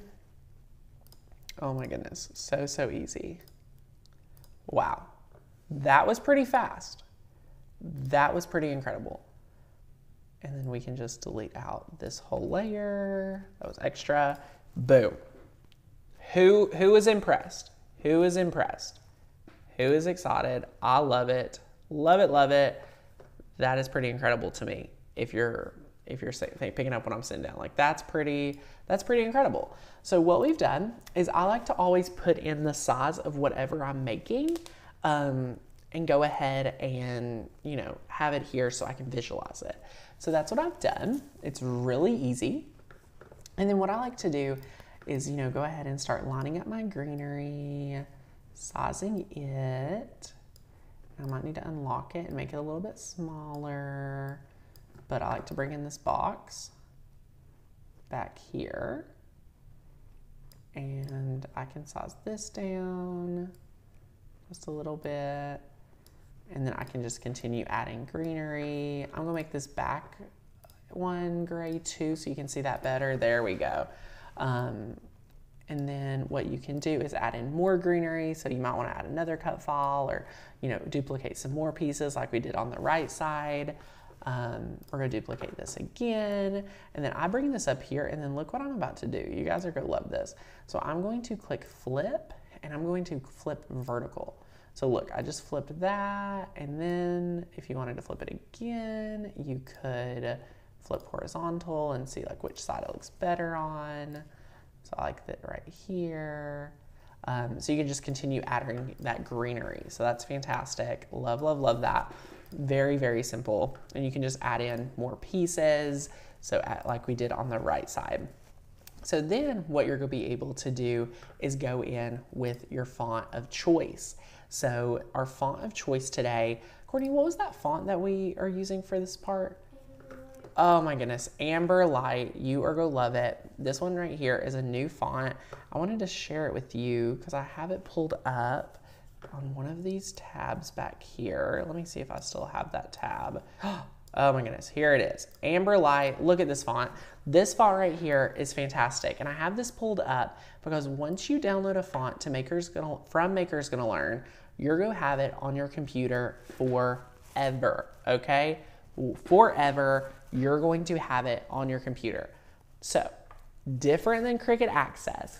Oh my goodness, so, so easy. Wow, that was pretty fast. That was pretty incredible. And then we can just delete out this whole layer. That was extra. Boom. Who, who is impressed? Who is impressed? Who is excited? I love it. Love it, love it. That is pretty incredible to me. If you're if you're picking up what I'm sitting down, like that's pretty that's pretty incredible. So what we've done is I like to always put in the size of whatever I'm making, um, and go ahead and you know have it here so I can visualize it. So that's what I've done. It's really easy. And then what I like to do is, you know, go ahead and start lining up my greenery, sizing it. I might need to unlock it and make it a little bit smaller, but I like to bring in this box back here. And I can size this down just a little bit. And then I can just continue adding greenery. I'm gonna make this back one gray too so you can see that better. There we go. Um, And then what you can do is add in more greenery. So you might want to add another cut file or, you know, duplicate some more pieces like we did on the right side. Um, we're gonna duplicate this again. And then I bring this up here and then look what I'm about to do. You guys are gonna love this. So I'm going to click flip and I'm going to flip vertical. So look, I just flipped that. And then if you wanted to flip it again, you could flip horizontal and see like which side it looks better on. So I like that right here. Um, so you can just continue adding that greenery. So that's fantastic. Love, love, love that. Very, very simple. And you can just add in more pieces. So at, like we did on the right side. So then what you're gonna be able to do is go in with your font of choice. So our font of choice today, Courtney, what was that font that we are using for this part? Oh my goodness, Amber Light, you are gonna love it. This one right here is a new font. I wanted to share it with you because I have it pulled up on one of these tabs back here. Let me see if I still have that tab. Oh my goodness, here it is. Amber Light, look at this font. This font right here is fantastic. And I have this pulled up because once you download a font to Makers Gonna, from Makers Gonna Learn, you're gonna have it on your computer forever, okay? Forever, you're going to have it on your computer. So, different than Cricut Access,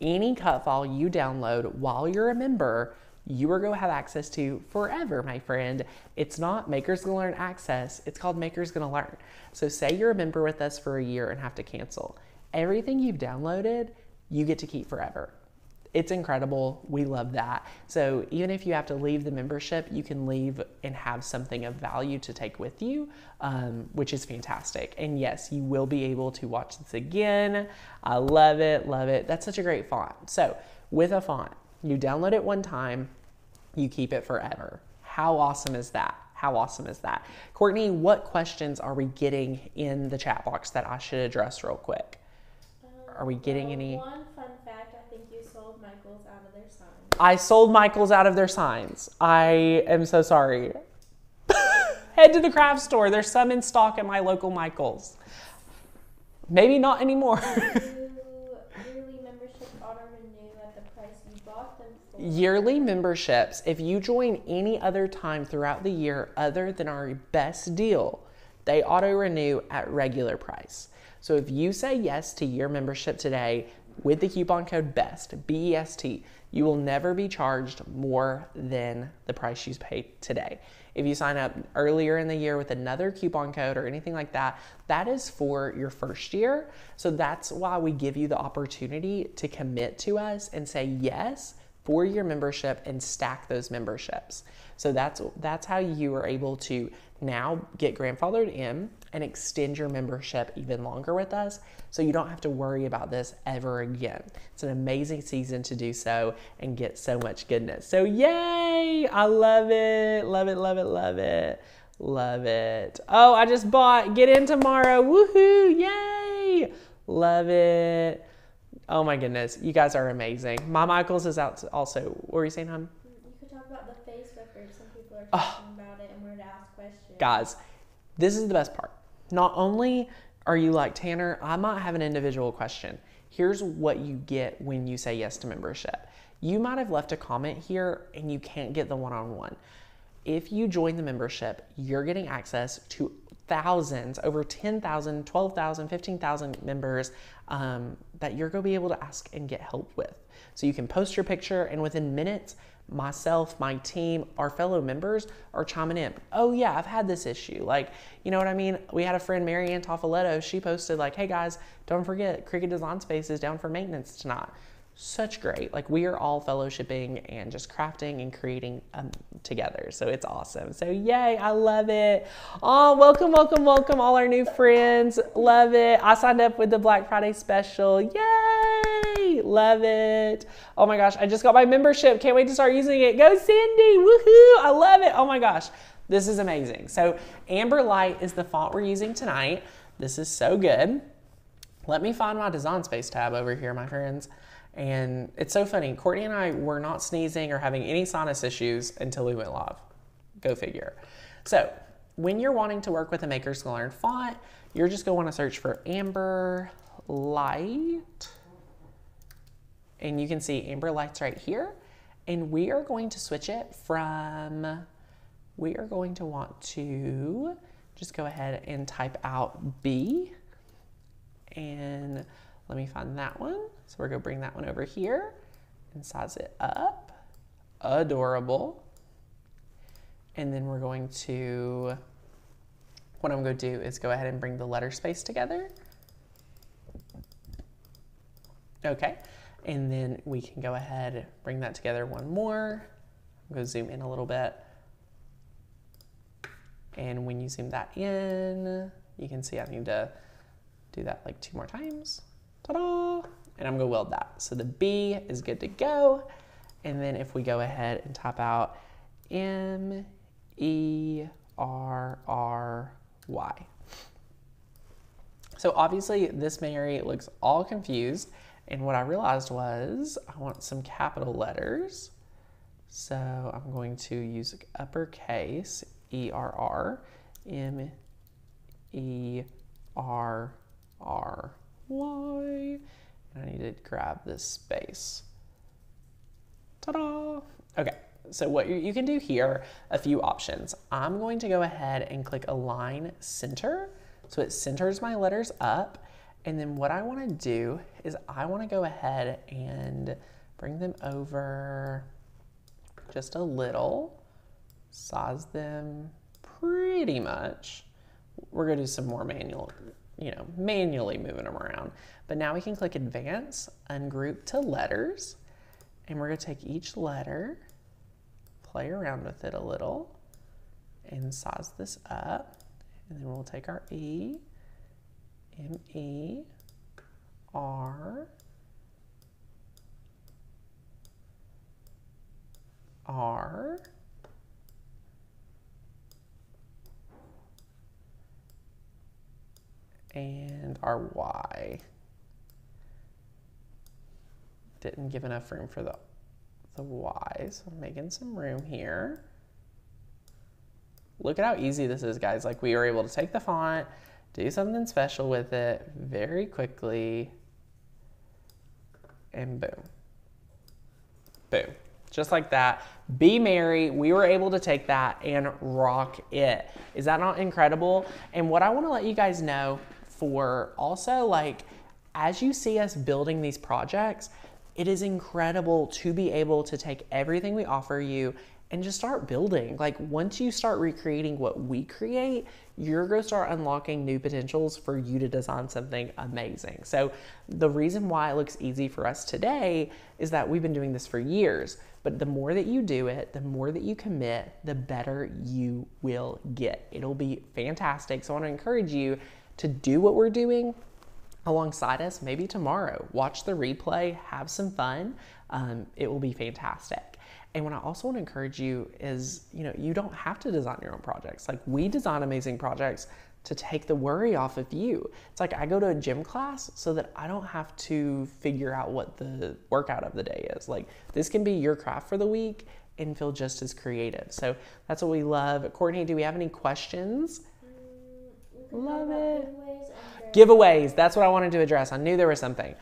any cut file you download while you're a member, you are going to have access to forever, my friend. It's not Makers Gonna Learn Access, it's called Makers Gonna Learn. So, say you're a member with us for a year and have to cancel. Everything you've downloaded, you get to keep forever. It's incredible. We love that. So, even if you have to leave the membership, you can leave and have something of value to take with you, um, which is fantastic. And yes, you will be able to watch this again. I love it, love it. That's such a great font. So, with a font, you download it one time, you keep it forever. How awesome is that? How awesome is that? Courtney, what questions are we getting in the chat box that I should address real quick? Are we getting well, any? One fun fact: I think you sold Michaels out of their signs. I sold Michaels out of their signs. I am so sorry. Head to the craft store. There's some in stock at my local Michaels. Maybe not anymore. Do yearly memberships auto renew at the price you bought them for? Yearly memberships, if you join any other time throughout the year other than our best deal, they auto renew at regular price. So if you say yes to your membership today with the coupon code BEST, B E S T, you will never be charged more than the price you paid today. If you sign up earlier in the year with another coupon code or anything like that, that is for your first year. So that's why we give you the opportunity to commit to us and say yes for your membership and stack those memberships. So that's that's how you are able to now get grandfathered in and extend your membership even longer with us so you don't have to worry about this ever again. It's an amazing season to do so and get so much goodness. So yay! I love it. Love it, love it, love it. Love it. Oh, I just bought Get In Tomorrow. Woohoo! Yay! Love it. Oh my goodness, you guys are amazing. My Michaels is out also. What were you saying, hon? You could talk about the face record. Some people are Oh. talking about it and where to ask questions. Guys, this is the best part. Not only are you like Tanner, I might have an individual question. Here's what you get when you say yes to membership. You might have left a comment here and you can't get the one on one. If you join the membership, you're getting access to thousands, over 10,000, 12,000, 15,000 members um, that you're to be able to ask and get help with. So you can post your picture, and within minutes, myself, my team, our fellow members are chiming in. Oh, yeah, I've had this issue. Like, you know what I mean? We had a friend, Mary Ann Toffoletto, she posted, like, hey guys, don't forget, Cricut Design Space is down for maintenance tonight such great. Like we are all fellowshipping and just crafting and creating um, together. So it's awesome. So yay, I love it. Oh, welcome, welcome, welcome, all our new friends. Love it. I signed up with the Black Friday special. Yay, love it. Oh my gosh, I just got my membership. Can't wait to start using it. Go Cindy, woohoo! I love it. Oh my gosh, this is amazing. So Amber Light is the font we're using tonight. This is so good. Let me find my Design Space tab over here, my friends. And it's so funny. Courtney and I were not sneezing or having any sinus issues until we went live. Go figure. So, when you're wanting to work with a Maker's Learn font, you're just going to want to search for Amber Light. And you can see amber lights right here. And we are going to switch it from, we are going to want to just go ahead and type out B. And let me find that one. So we're gonna bring that one over here and size it up. Adorable. And then we're going to, what I'm gonna do is go ahead and bring the letter space together. Okay, and then we can go ahead and bring that together one more. I'm gonna zoom in a little bit. And when you zoom that in, you can see I need to do that like two more times. Ta-da! And I'm gonna weld that. So the B is good to go. And then if we go ahead and type out M E R R Y. So obviously this Mary looks all confused. And what I realized was I want some capital letters. So I'm going to use uppercase E R R M E R R Y. And I need to grab this space. Ta-da! Okay, so what you, you can do here, a few options. I'm going to go ahead and click Align Center. So it centers my letters up. And then what I wanna do is I wanna go ahead and bring them over just a little, size them pretty much. We're gonna do some more manual, you know, manually moving them around. But now we can click Advance, Ungroup to Letters, and we're gonna take each letter, play around with it a little, and size this up. And then we'll take our E, M E R R and our Y. Didn't give enough room for the, the Y, so I'm making some room here. Look at how easy this is, guys. Like we were able to take the font, do something special with it very quickly, and boom. Boom. Just like that. Be merry. We were able to take that and rock it. Is that not incredible? And what I want to let you guys know for also like, as you see us building these projects, it is incredible to be able to take everything we offer you and just start building. Like once you start recreating what we create, you're going to start unlocking new potentials for you to design something amazing. So the reason why it looks easy for us today is that we've been doing this for years. But the more that you do it, the more that you commit, the better you will get. It'll be fantastic. So I want to encourage you to do what we're doing alongside us maybe tomorrow. Watch the replay, have some fun. Um, it will be fantastic. And what I also want to encourage you is, you know, you don't have to design your own projects. Like we design amazing projects to take the worry off of you. It's like I go to a gym class so that I don't have to figure out what the workout of the day is. Like this can be your craft for the week and feel just as creative. So that's what we love. Courtney, do we have any questions? Love it. Giveaways, Giveaways. That's what I wanted to address. I knew there was something.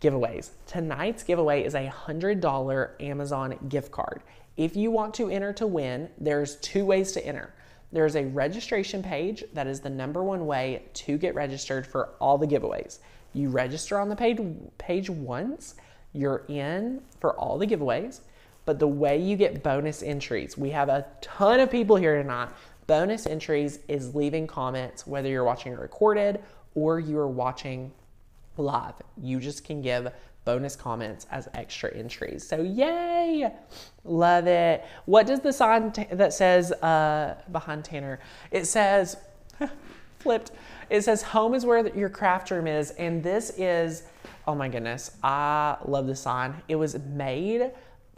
Giveaways. Tonight's giveaway is a $100 Amazon gift card. If you want to enter to win, there's two ways to enter. There's a registration page that is the number one way to get registered for all the giveaways. You register on the page, page once, you're in for all the giveaways. But the way you get bonus entries, we have a ton of people here tonight. Bonus entries is leaving comments, whether you're watching it recorded or you are watching live. You just can give bonus comments as extra entries. So yay! Love it. What does the sign t- that says uh, behind Tanner? It says flipped. It says home is where your craft room is, and this is oh my goodness, I love this sign. It was made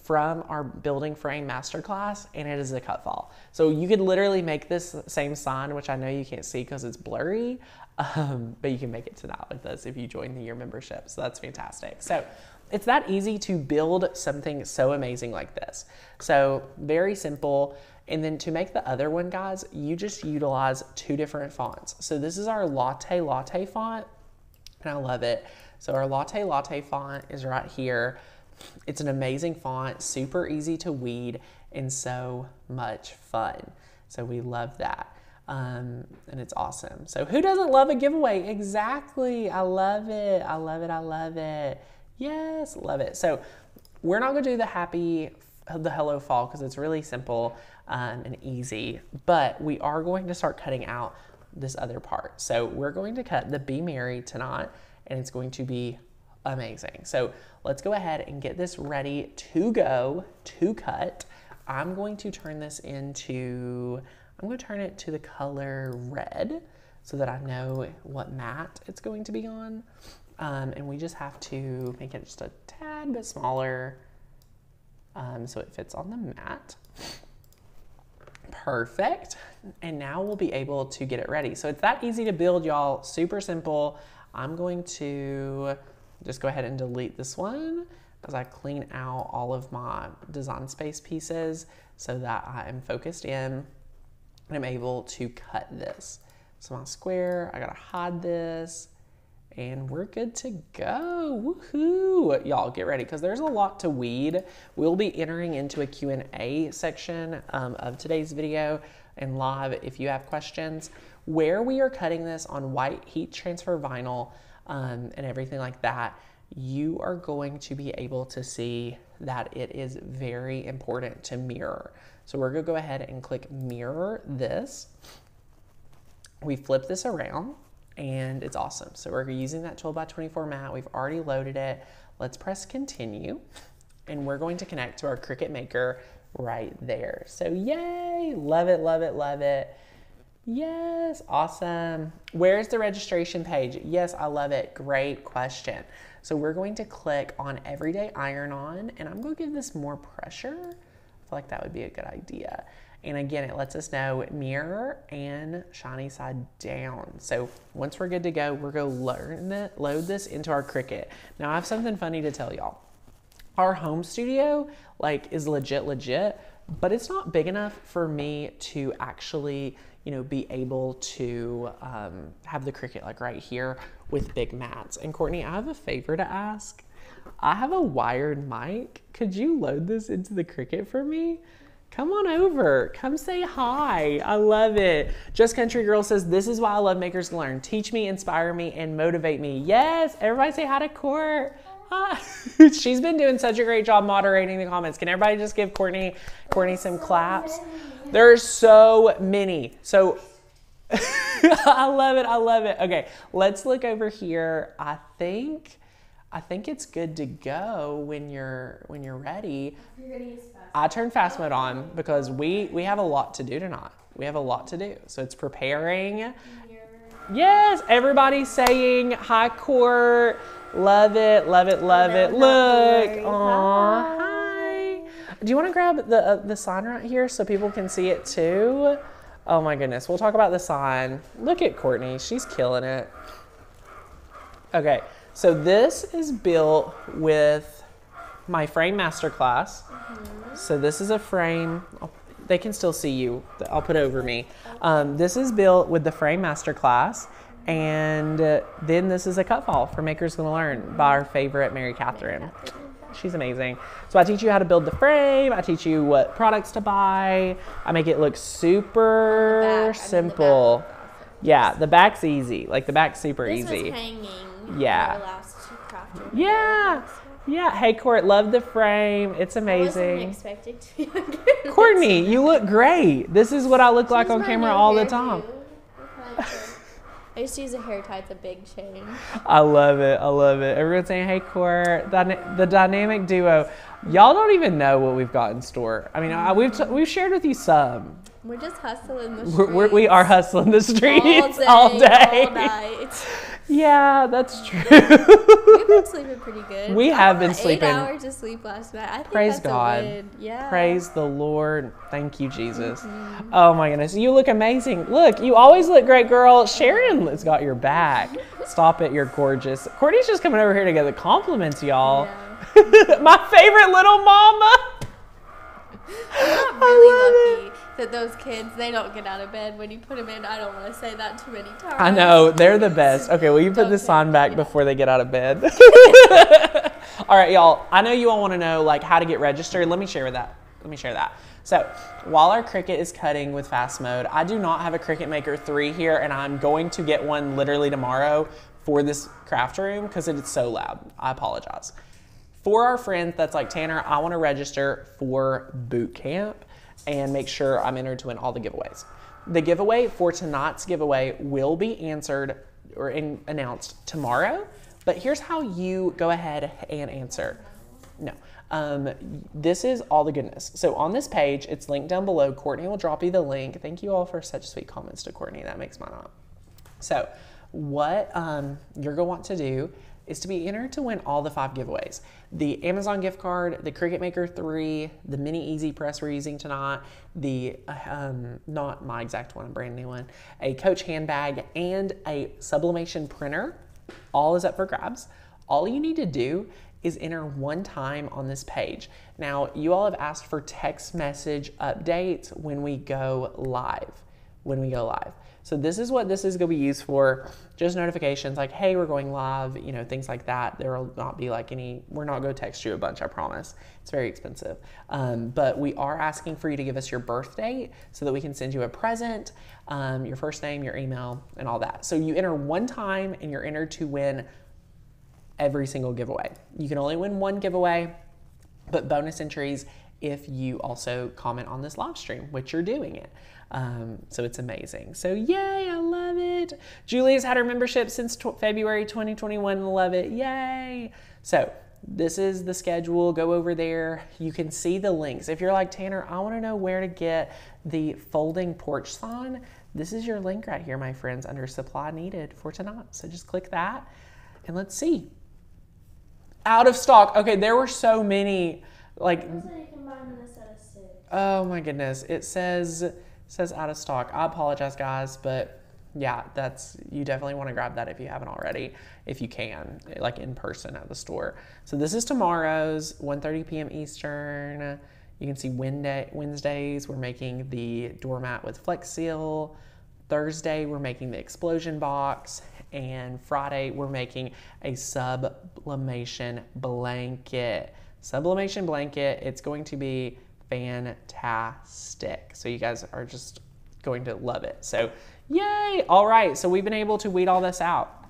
from our building frame masterclass and it is a cut file. So you could literally make this same sign, which I know you can't see because it's blurry, um, but you can make it to that with us if you join the year membership. So that's fantastic. So it's that easy to build something so amazing like this. So very simple. And then to make the other one, guys, you just utilize two different fonts. So this is our latte latte font, and I love it. So our latte latte font is right here. It's an amazing font, super easy to weed, and so much fun. So we love that. Um, and it's awesome. So who doesn't love a giveaway? Exactly. I love it. I love it. I love it. Yes, love it. So we're not going to do the happy, the hello fall because it's really simple um, and easy, but we are going to start cutting out this other part. So we're going to cut the be merry tonight and it's going to be amazing. So let's go ahead and get this ready to go to cut. I'm going to turn this into, I'm going to turn it to the color red so that I know what mat it's going to be on. Um, and we just have to make it just a tad bit smaller um, so it fits on the mat. Perfect. And now we'll be able to get it ready. So it's that easy to build, y'all. Super simple. I'm going to just go ahead and delete this one as I clean out all of my design space pieces so that I am focused in and I'm able to cut this. So my square, I gotta hide this and we're good to go. Woohoo! Y'all get ready because there's a lot to weed. We'll be entering into a Q&A section um, of today's video and live if you have questions. Where we are cutting this on white heat transfer vinyl um, and everything like that, you are going to be able to see that it is very important to mirror. So we're gonna go ahead and click mirror this. We flip this around and it's awesome. So we're using that 12 by 24 mat. We've already loaded it. Let's press continue and we're going to connect to our Cricut Maker right there. So yay, love it, love it, love it. Yes, awesome. Where's the registration page? Yes, I love it. Great question. So we're going to click on Everyday Iron On and I'm going to give this more pressure. I feel like that would be a good idea. And again, it lets us know mirror and shiny side down. So once we're good to go, we're gonna learn it, load this into our Cricut. Now I have something funny to tell y'all. Our home studio like is legit, legit, but it's not big enough for me to actually, you know, be able to um, have the Cricut like right here with big mats. And Courtney, I have a favor to ask. I have a wired mic. Could you load this into the Cricut for me? Come on over. Come say hi. I love it. Just Country Girl says, This is why I love Makers Learn. Teach me, inspire me, and motivate me. Yes, everybody say hi to Court. Hi. She's been doing such a great job moderating the comments. Can everybody just give Courtney, Courtney some claps? There's so many. So I love it. I love it. Okay, let's look over here. I think I think it's good to go when you're when you're ready. You're gonna use fast. I turn fast mode on because we we have a lot to do tonight. We have a lot to do. So it's preparing. Yes, everybody saying hi court. Love it, love it, love it. Look. Court. Aw, hi. Do you want to grab the uh, the sign right here so people can see it too? Oh my goodness. We'll talk about the sign. Look at Courtney. She's killing it. Okay. So this is built with my frame masterclass. So this is a frame. oh, They can still see you. I'll put it over me. Um, this is built with the frame masterclass. And uh, then this is a cut file for Makers Gonna Learn by our favorite Mary Catherine. She's amazing. So I teach you how to build the frame. I teach you what products to buy. I make it look super Back, I the simple. Yeah, the back's easy. Like the back's super This easy. hanging. Yeah. Yeah. Yeah. Hey, Court, love the frame. It's amazing. Courtney, you look great. This is what I look like on camera all the time. Look like this. I used to use a hair tie. It's a big change. I love it. I love it. Everyone's saying, hey, Court, the dynamic duo. Y'all don't even know what we've got in store. I mean, I, we've, t- we've shared with you some. We're just hustling the We're, streets. we're, we are hustling the streets all all day, day. all night. Yeah, that's true. We've been sleeping pretty good. We have been eight hours of sleep last night. I think Praise God. Yeah. Praise the Lord. Thank you, Jesus. Mm-hmm. Oh my goodness. You look amazing. Look, you always look great, girl. Sharon has got your back. Stop it. You're gorgeous. Courtney's just coming over here to get the compliments, y'all. Yeah. my favorite little mama. I'm really lucky that those kids they don't get out of bed when you put them in. I don't want to say that too many times. I know. They're the best. Okay, will you put Don't this on back yeah. before they get out of bed? All right, y'all. I know you all want to know like how to get registered. Let me share with that. Let me share that. So while our Cricut is cutting with fast mode, I do not have a Cricut Maker 3 here and I'm going to get one literally tomorrow for this craft room because it's so loud. I apologize. For our friends that's like, Tanner, I want to register for boot camp and make sure I'm entered to win all the giveaways. The giveaway for tonight's giveaway will be answered or in, announced tomorrow, but here's how you go ahead and answer. No. Um, this is all the goodness. So on this page, it's linked down below. Courtney will drop you the link. Thank you all for such sweet comments to Courtney. That makes my night. So what um, you're going to want to do is to be entered to win all the five giveaways. The Amazon gift card, the Cricut Maker 3, the mini easy press we're using tonight, the, um, not my exact one, a brand new one, a Coach handbag, and a sublimation printer. All is up for grabs. All you need to do is enter one time on this page. Now, you all have asked for text message updates when we go live. When we go live. So this is what this is going to be used for. Just notifications like, hey, we're going live, you know, things like that. There will not be like any, we're not going to text you a bunch, I promise. It's very expensive. Um, but we are asking for you to give us your birth date so that we can send you a present, um, your first name, your email, and all that. So you enter one time and you're entered to win every single giveaway. You can only win one giveaway, but bonus entries if you also comment on this live stream, which you're doing it. Um, so it's amazing. So yay, I love it. Julie's had her membership since t- February 2021. Love it. Yay. So this is the schedule. Go over there. You can see the links. If you're like Tanner, I want to know where to get the folding porch sign. This is your link right here, my friends, under supply needed for tonight. So just click that and let's see. Out of stock. Okay, there were so many like Looks like you can buy them in a set of six. Oh my goodness. It says says out of stock. I apologize guys, but yeah, that's you definitely want to grab that if you haven't already, if you can, like in person at the store. So this is tomorrow's 1:30 p.m. Eastern. You can see Wednesday, Wednesdays we're making the doormat with Flex Seal. Thursday we're making the explosion box and Friday we're making a sublimation blanket. Sublimation blanket, it's going to be fantastic. So you guys are just going to love it. So yay! All right, so we've been able to weed all this out,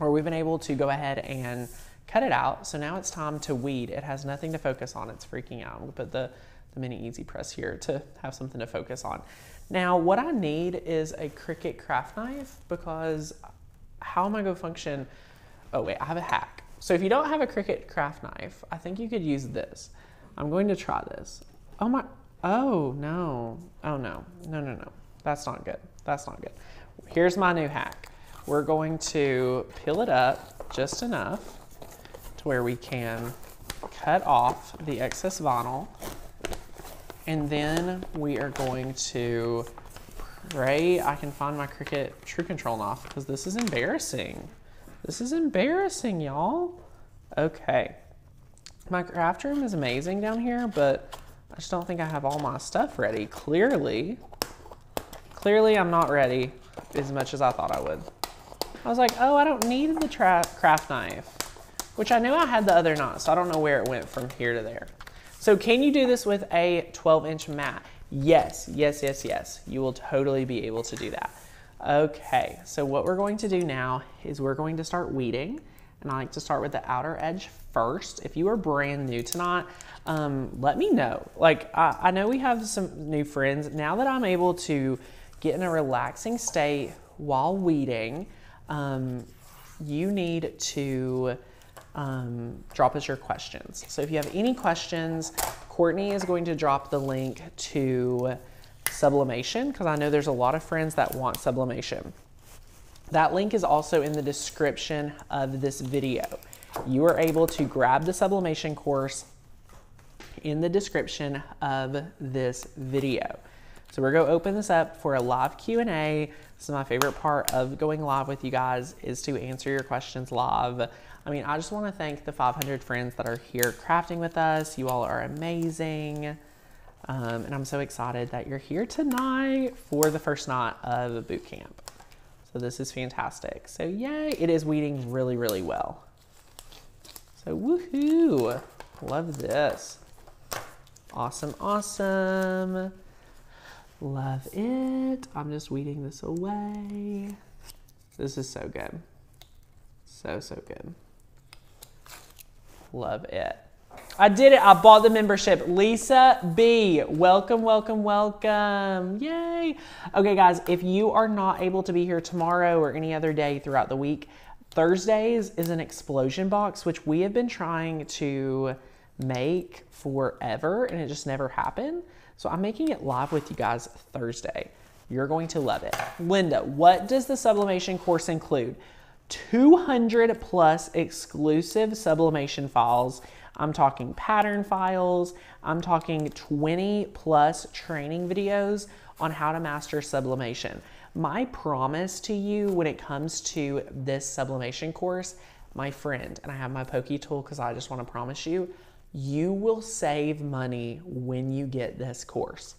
or we've been able to go ahead and cut it out. So now it's time to weed. It has nothing to focus on. It's freaking out. I'm gonna put the, the mini easy press here to have something to focus on. Now what I need is a Cricut craft knife because how am I gonna function? Oh wait, I have a hack. So if you don't have a Cricut craft knife, I think you could use this. I'm going to try this. Oh my, oh no, oh no, no, no, no. That's not good. That's not good. Here's my new hack. We're going to peel it up just enough to where we can cut off the excess vinyl. And then we are going to pray I can find my Cricut TruControl knife because this is embarrassing. This is embarrassing, y'all. Okay. My craft room is amazing down here, but I just don't think I have all my stuff ready. Clearly, clearly I'm not ready as much as I thought I would. I was like, oh, I don't need the craft knife, which I knew I had the other knot, so I don't know where it went from here to there. So can you do this with a 12 inch mat? Yes, yes, yes, yes. You will totally be able to do that. Okay, so what we're going to do now is we're going to start weeding. And I like to start with the outer edge first. If you are brand new tonight, um, let me know. Like, I, I know we have some new friends. Now that I'm able to get in a relaxing state while weeding, um, you need to um, drop us your questions. So if you have any questions, Courtney is going to drop the link to sublimation because I know there's a lot of friends that want sublimation. That link is also in the description of this video. You are able to grab the sublimation course in the description of this video. So we're gonna open this up for a live Q&A. This is my favorite part of going live with you guys is to answer your questions live. I mean, I just wanna thank the 500 friends that are here crafting with us. You all are amazing. Um, and I'm so excited that you're here tonight for the first night of boot camp. So this is fantastic. So yay, it is weeding really, really well. Woohoo! Love this. Awesome, awesome. Love it. I'm just weeding this away. This is so good. So, so good. Love it. I did it. I bought the membership. Lisa B, welcome, welcome, welcome. Yay. Okay, guys, if you are not able to be here tomorrow or any other day throughout the week, Thursdays is an explosion box, which we have been trying to make forever and it just never happened. So I'm making it live with you guys Thursday. You're going to love it. Linda, what does the sublimation course include? 200 plus exclusive sublimation files. I'm talking pattern files. I'm talking 20 plus training videos on how to master sublimation. My promise to you when it comes to this sublimation course, my friend, and I have my Pokey tool because I just want to promise you, you will save money when you get this course.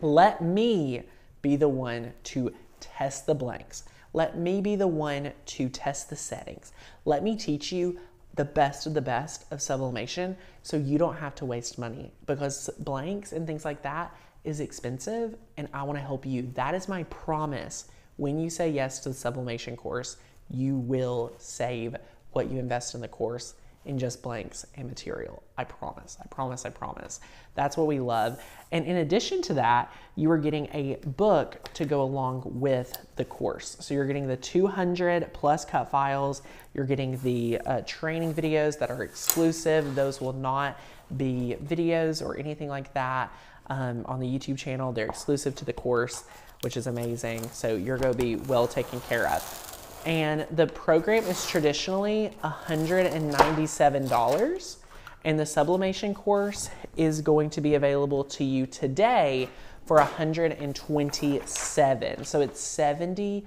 Let me be the one to test the blanks. Let me be the one to test the settings. Let me teach you the best of the best of sublimation so you don't have to waste money because blanks and things like that is expensive and I want to help you. That is my promise. When you say yes to the sublimation course, you will save what you invest in the course in just blanks and material. I promise. I promise. I promise. That's what we love. And in addition to that, you are getting a book to go along with the course. So you're getting the 200 plus cut files. You're getting the uh, training videos that are exclusive. Those will not be videos or anything like that um, on the YouTube channel. They're exclusive to the course, which is amazing. So you're going to be well taken care of and the program is traditionally $197 and the sublimation course is going to be available to you today for 127. so it's $70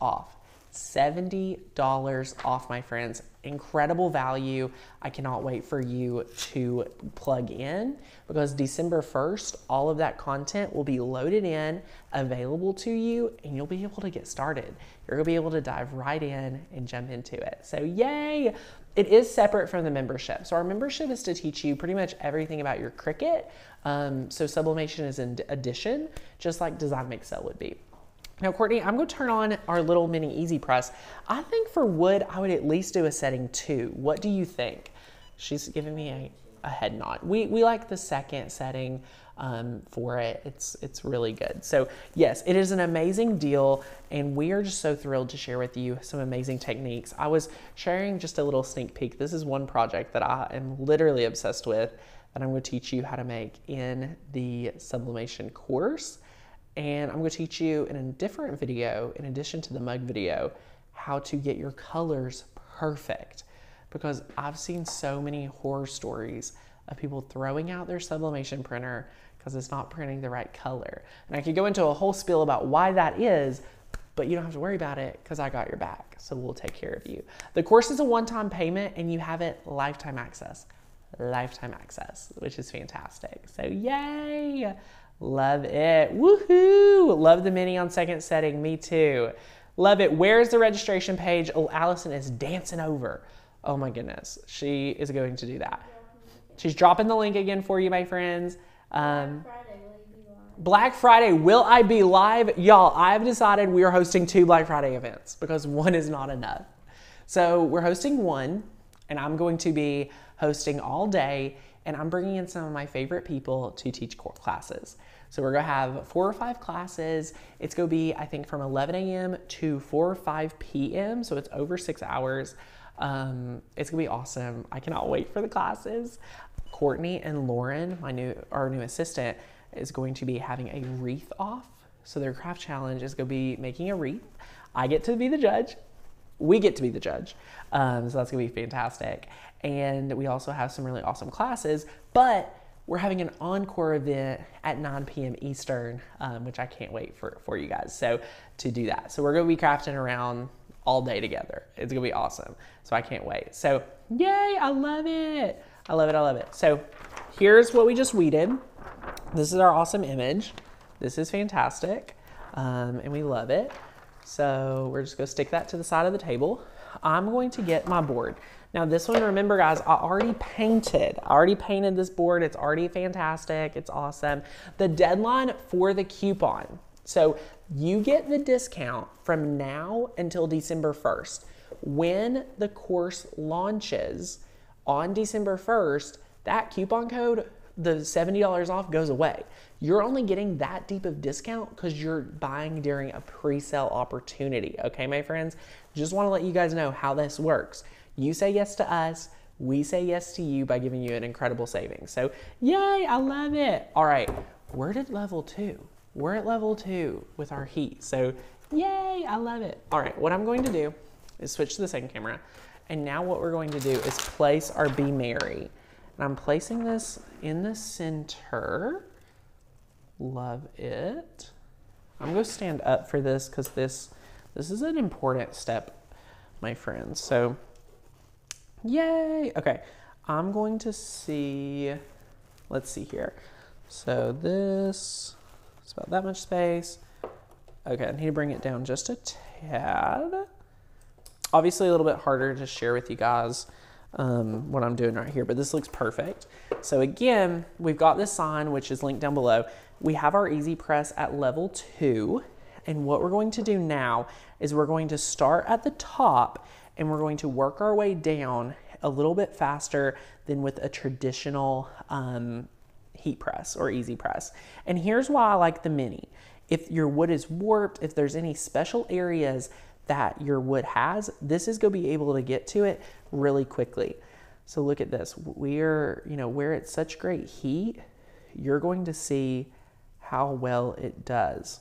off $70 off my friends incredible value. I cannot wait for you to plug in because December 1st, all of that content will be loaded in, available to you, and you'll be able to get started. You're gonna be able to dive right in and jump into it. So, yay! It is separate from the membership. So, our membership is to teach you pretty much everything about your Cricut. Um, so, sublimation is an addition, just like Design Make Sell would be. Now, Courtney, I'm going to turn on our little mini easy press. I think for wood, I would at least do a setting two. What do you think? She's giving me a, a head nod. We, we like the second setting um, for it. It's, it's really good. So yes, it is an amazing deal and we are just so thrilled to share with you some amazing techniques. I was sharing just a little sneak peek. This is one project that I am literally obsessed with that I'm going to teach you how to make in the sublimation course. And I'm going to teach you in a different video, in addition to the mug video, how to get your colors perfect. Because I've seen so many horror stories of people throwing out their sublimation printer because it's not printing the right color. And I could go into a whole spiel about why that is, but you don't have to worry about it because I got your back. So we'll take care of you. The course is a one time payment and you have it lifetime access. Lifetime access, which is fantastic. So, yay! Love it. Woohoo! Love the mini on second setting. Me too. Love it. Where's the registration page? Oh, Allison is dancing over. Oh my goodness. She is going to do that. She's dropping the link again for you, my friends. Um, Black Friday, will I be live? Y'all, I've decided we are hosting two Black Friday events because one is not enough. So we're hosting one, and I'm going to be hosting all day and I'm bringing in some of my favorite people to teach classes. So we're gonna have four or five classes. It's gonna be, I think, from 11 a.m. to 4 or 5 p.m. So it's over six hours. Um, it's gonna be awesome. I cannot wait for the classes. Courtney and Lauren, my new our new assistant, is going to be having a wreath off. So their craft challenge is gonna be making a wreath. I get to be the judge. We get to be the judge. Um, so that's gonna be fantastic and we also have some really awesome classes. But we're having an encore event at 9 p.m. Eastern, um, which I can't wait for, for you guys. So to do that. So we're gonna be crafting around all day together. It's gonna be awesome. So I can't wait. So yay, I love it. I love it, I love it. So here's what we just weeded. This is our awesome image. This is fantastic. Um, and we love it. So we're just gonna stick that to the side of the table. I'm going to get my board. Now this one, remember guys, I already painted. I already painted this board. It's already fantastic. It's awesome. The deadline for the coupon. So you get the discount from now until December 1st. When the course launches on December 1st, that coupon code, the $70 off goes away. You're only getting that deep of discount because you're buying during a pre-sale opportunity. Okay, my friends? Just want to let you guys know how this works. You say yes to us, we say yes to you by giving you an incredible savings. So, yay, I love it. All right, we're at level two. We're at level two with our heat. So, yay, I love it. All right, what I'm going to do is switch to the second camera. And now what we're going to do is place our Be Merry. And I'm placing this in the center. Love it. I'm going to stand up for this because this, this is an important step, my friends. So Yay! Okay, I'm going to see, let's see here. So this, is about that much space. Okay, I need to bring it down just a tad. Obviously a little bit harder to share with you guys um, what I'm doing right here, but this looks perfect. So again, we've got this sign, which is linked down below. We have our Easy Press at level two. And what we're going to do now is we're going to start at the top and we're going to work our way down a little bit faster than with a traditional um, heat press or easy press. And here's why I like the mini. If your wood is warped, if there's any special areas that your wood has, this is going to be able to get to it really quickly. So look at this. We're, you know, where it's such great heat, you're going to see how well it does.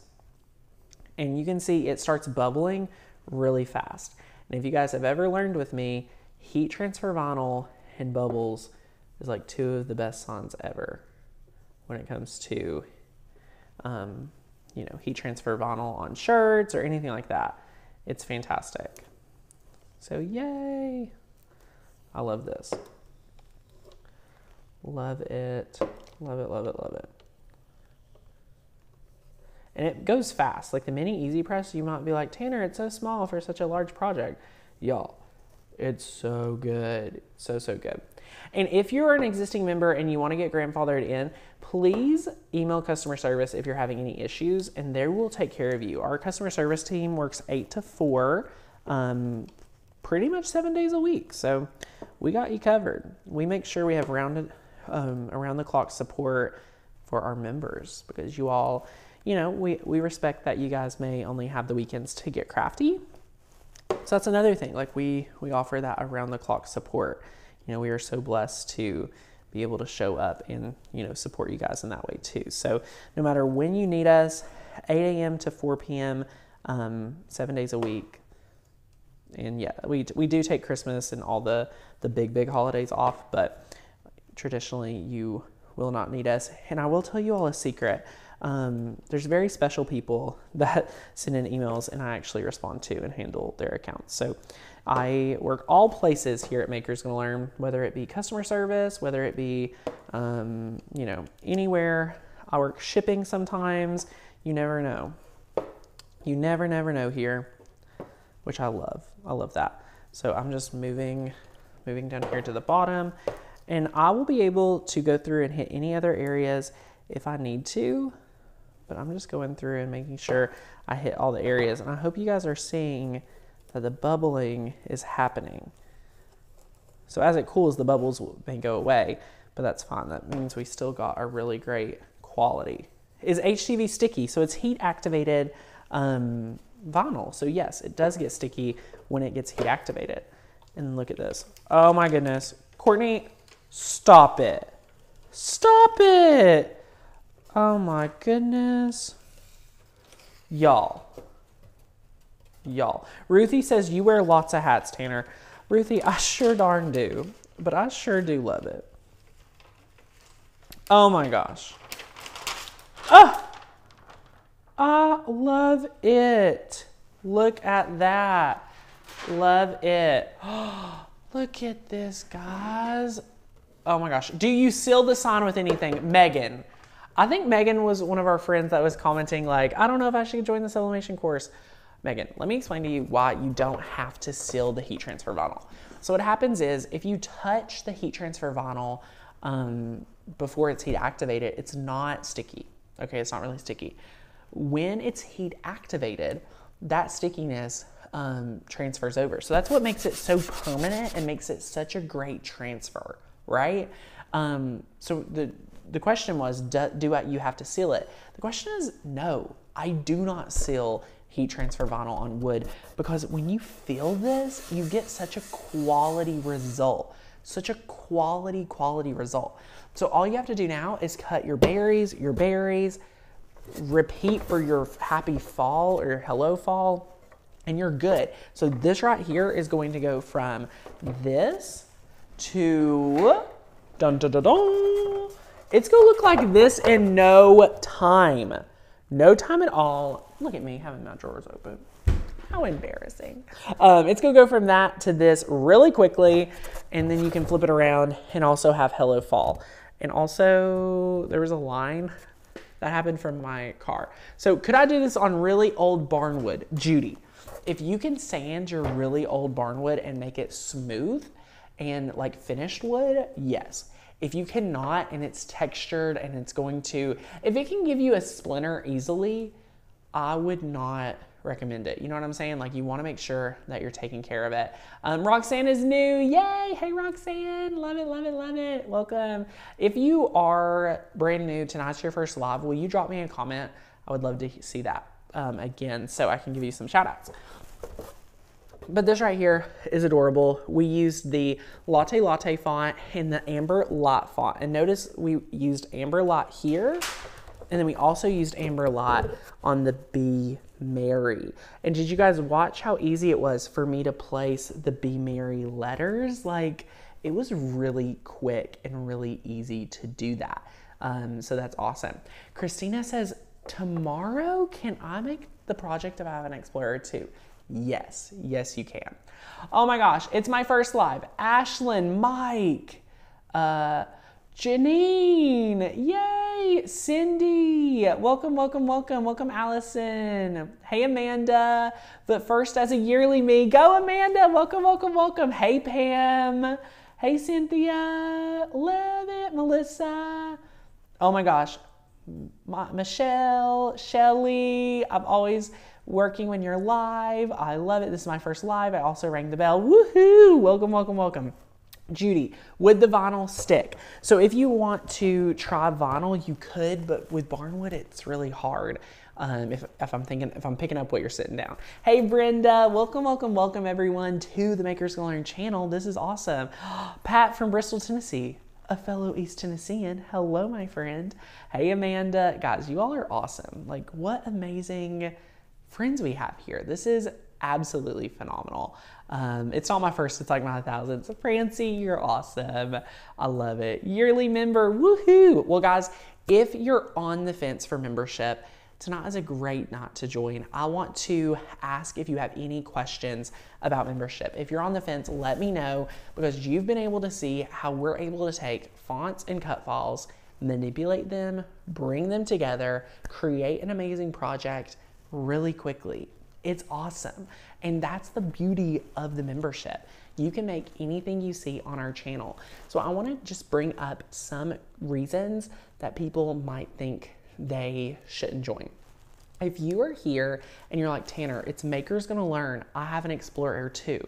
And you can see it starts bubbling really fast. And if you guys have ever learned with me, heat transfer vinyl and bubbles is like two of the best songs ever when it comes to, um, you know, heat transfer vinyl on shirts or anything like that. It's fantastic. So, yay! I love this. Love it. Love it, love it, love it. And it goes fast. Like the mini Easy Press, you might be like, Tanner, it's so small for such a large project. Y'all, it's so good. So, so good. And if you're an existing member and you want to get grandfathered in, please email customer service if you're having any issues and they will take care of you. Our customer service team works 8 to 4, um, pretty much seven days a week. So we got you covered. We make sure we have rounded, um, around the clock support for our members because you all you know, we, we respect that you guys may only have the weekends to get crafty. So that's another thing. Like we we offer that around the clock support. You know, we are so blessed to be able to show up and you know support you guys in that way too. So no matter when you need us, 8 a.m. to 4 p.m., um, seven days a week. And yeah, we we do take Christmas and all the the big big holidays off, but traditionally you will not need us. And I will tell you all a secret um, there's very special people that send in emails and I actually respond to and handle their accounts. So I work all places here at Makers Gonna Learn, whether it be customer service, whether it be, um, you know, anywhere. I work shipping sometimes. You never know. You never, never know here, which I love. I love that. So I'm just moving, moving down here to the bottom and I will be able to go through and hit any other areas if I need to but I'm just going through and making sure I hit all the areas. And I hope you guys are seeing that the bubbling is happening. So as it cools, the bubbles may go away, but that's fine. That means we still got a really great quality. Is HTV sticky? So it's heat activated um, vinyl. So yes, it does get sticky when it gets heat activated. And look at this. Oh my goodness. Courtney, stop it. Stop it. Oh my goodness. Y'all. Y'all. Ruthie says you wear lots of hats, Tanner. Ruthie, I sure darn do. But I sure do love it. Oh my gosh. Ah! I love it. Look at that. Love it. Look at this, guys. Oh my gosh. Do you seal the sign with anything? Megan, I think Megan was one of our friends that was commenting like, I don't know if I should join the sublimation course. Megan, let me explain to you why you don't have to seal the heat transfer vinyl. So what happens is if you touch the heat transfer vinyl um, before it's heat activated, it's not sticky. Okay, it's not really sticky. When it's heat activated, that stickiness um, transfers over. So that's what makes it so permanent and makes it such a great transfer, right? Um, so the the question was, do, do I, you have to seal it? The question is, no, I do not seal heat transfer vinyl on wood because when you feel this, you get such a quality result, such a quality, quality result. So all you have to do now is cut your berries, your berries, repeat for your happy fall or your hello fall, and you're good. So this right here is going to go from this to dun dun dun dun. It's gonna look like this in no time. No time at all. Look at me having my drawers open. How embarrassing. Um, it's gonna go from that to this really quickly, and then you can flip it around and also have Hello Fall. And also, there was a line that happened from my car. So could I do this on really old barnwood? Judy, if you can sand your really old barnwood and make it smooth and like finished wood, yes. If you cannot and it's textured and it's going to, if it can give you a splinter easily, I would not recommend it. You know what I'm saying? Like you want to make sure that you're taking care of it. Um, Roxanne is new. Yay! Hey Roxanne, love it, love it, love it. Welcome. If you are brand new, tonight's your first live, will you drop me a comment? I would love to see that um, again so I can give you some shout outs. But this right here is adorable. We used the Latte Latte font and the Amber Light font. And notice we used Amber Light here. And then we also used Amber Light on the Be Merry. And did you guys watch how easy it was for me to place the Be Merry letters? Like, it was really quick and really easy to do that. Um, so that's awesome. Christina says, tomorrow, can I make the project of Avon Explorer 2? Yes, yes, you can. Oh my gosh, it's my first live. Ashlyn, Mike, uh, Janine, yay, Cindy, welcome, welcome, welcome, welcome, Allison. Hey, Amanda, but first as a yearly me, go Amanda, welcome, welcome, welcome. Hey, Pam, hey, Cynthia, love it, Melissa. Oh my gosh, Michelle, Shelly, I've always working when you're live. I love it. This is my first live. I also rang the bell. Woohoo! Welcome, welcome, welcome. Judy, would the vinyl stick? So if you want to try vinyl, you could, but with barnwood, it's really hard. Um, if, if I'm thinking, if I'm picking up what you're sitting down. Hey, Brenda, welcome, welcome, welcome everyone to the Makers Learn channel. This is awesome. Pat from Bristol, Tennessee, a fellow East Tennessean. Hello, my friend. Hey, Amanda. Guys, you all are awesome. Like, what amazing friends we have here. This is absolutely phenomenal. Um, it's not my first, it's like my thousandth. Francie, you're awesome. I love it. Yearly member, woohoo! Well, guys, if you're on the fence for membership, tonight is a great night to join. I want to ask if you have any questions about membership. If you're on the fence, let me know because you've been able to see how we're able to take fonts and cut files, manipulate them, bring them together, create an amazing project really quickly. It's awesome. And that's the beauty of the membership. You can make anything you see on our channel. So I want to just bring up some reasons that people might think they shouldn't join. If you are here and you're like, Tanner, it's Makers Gonna Learn, I have an Explorer too.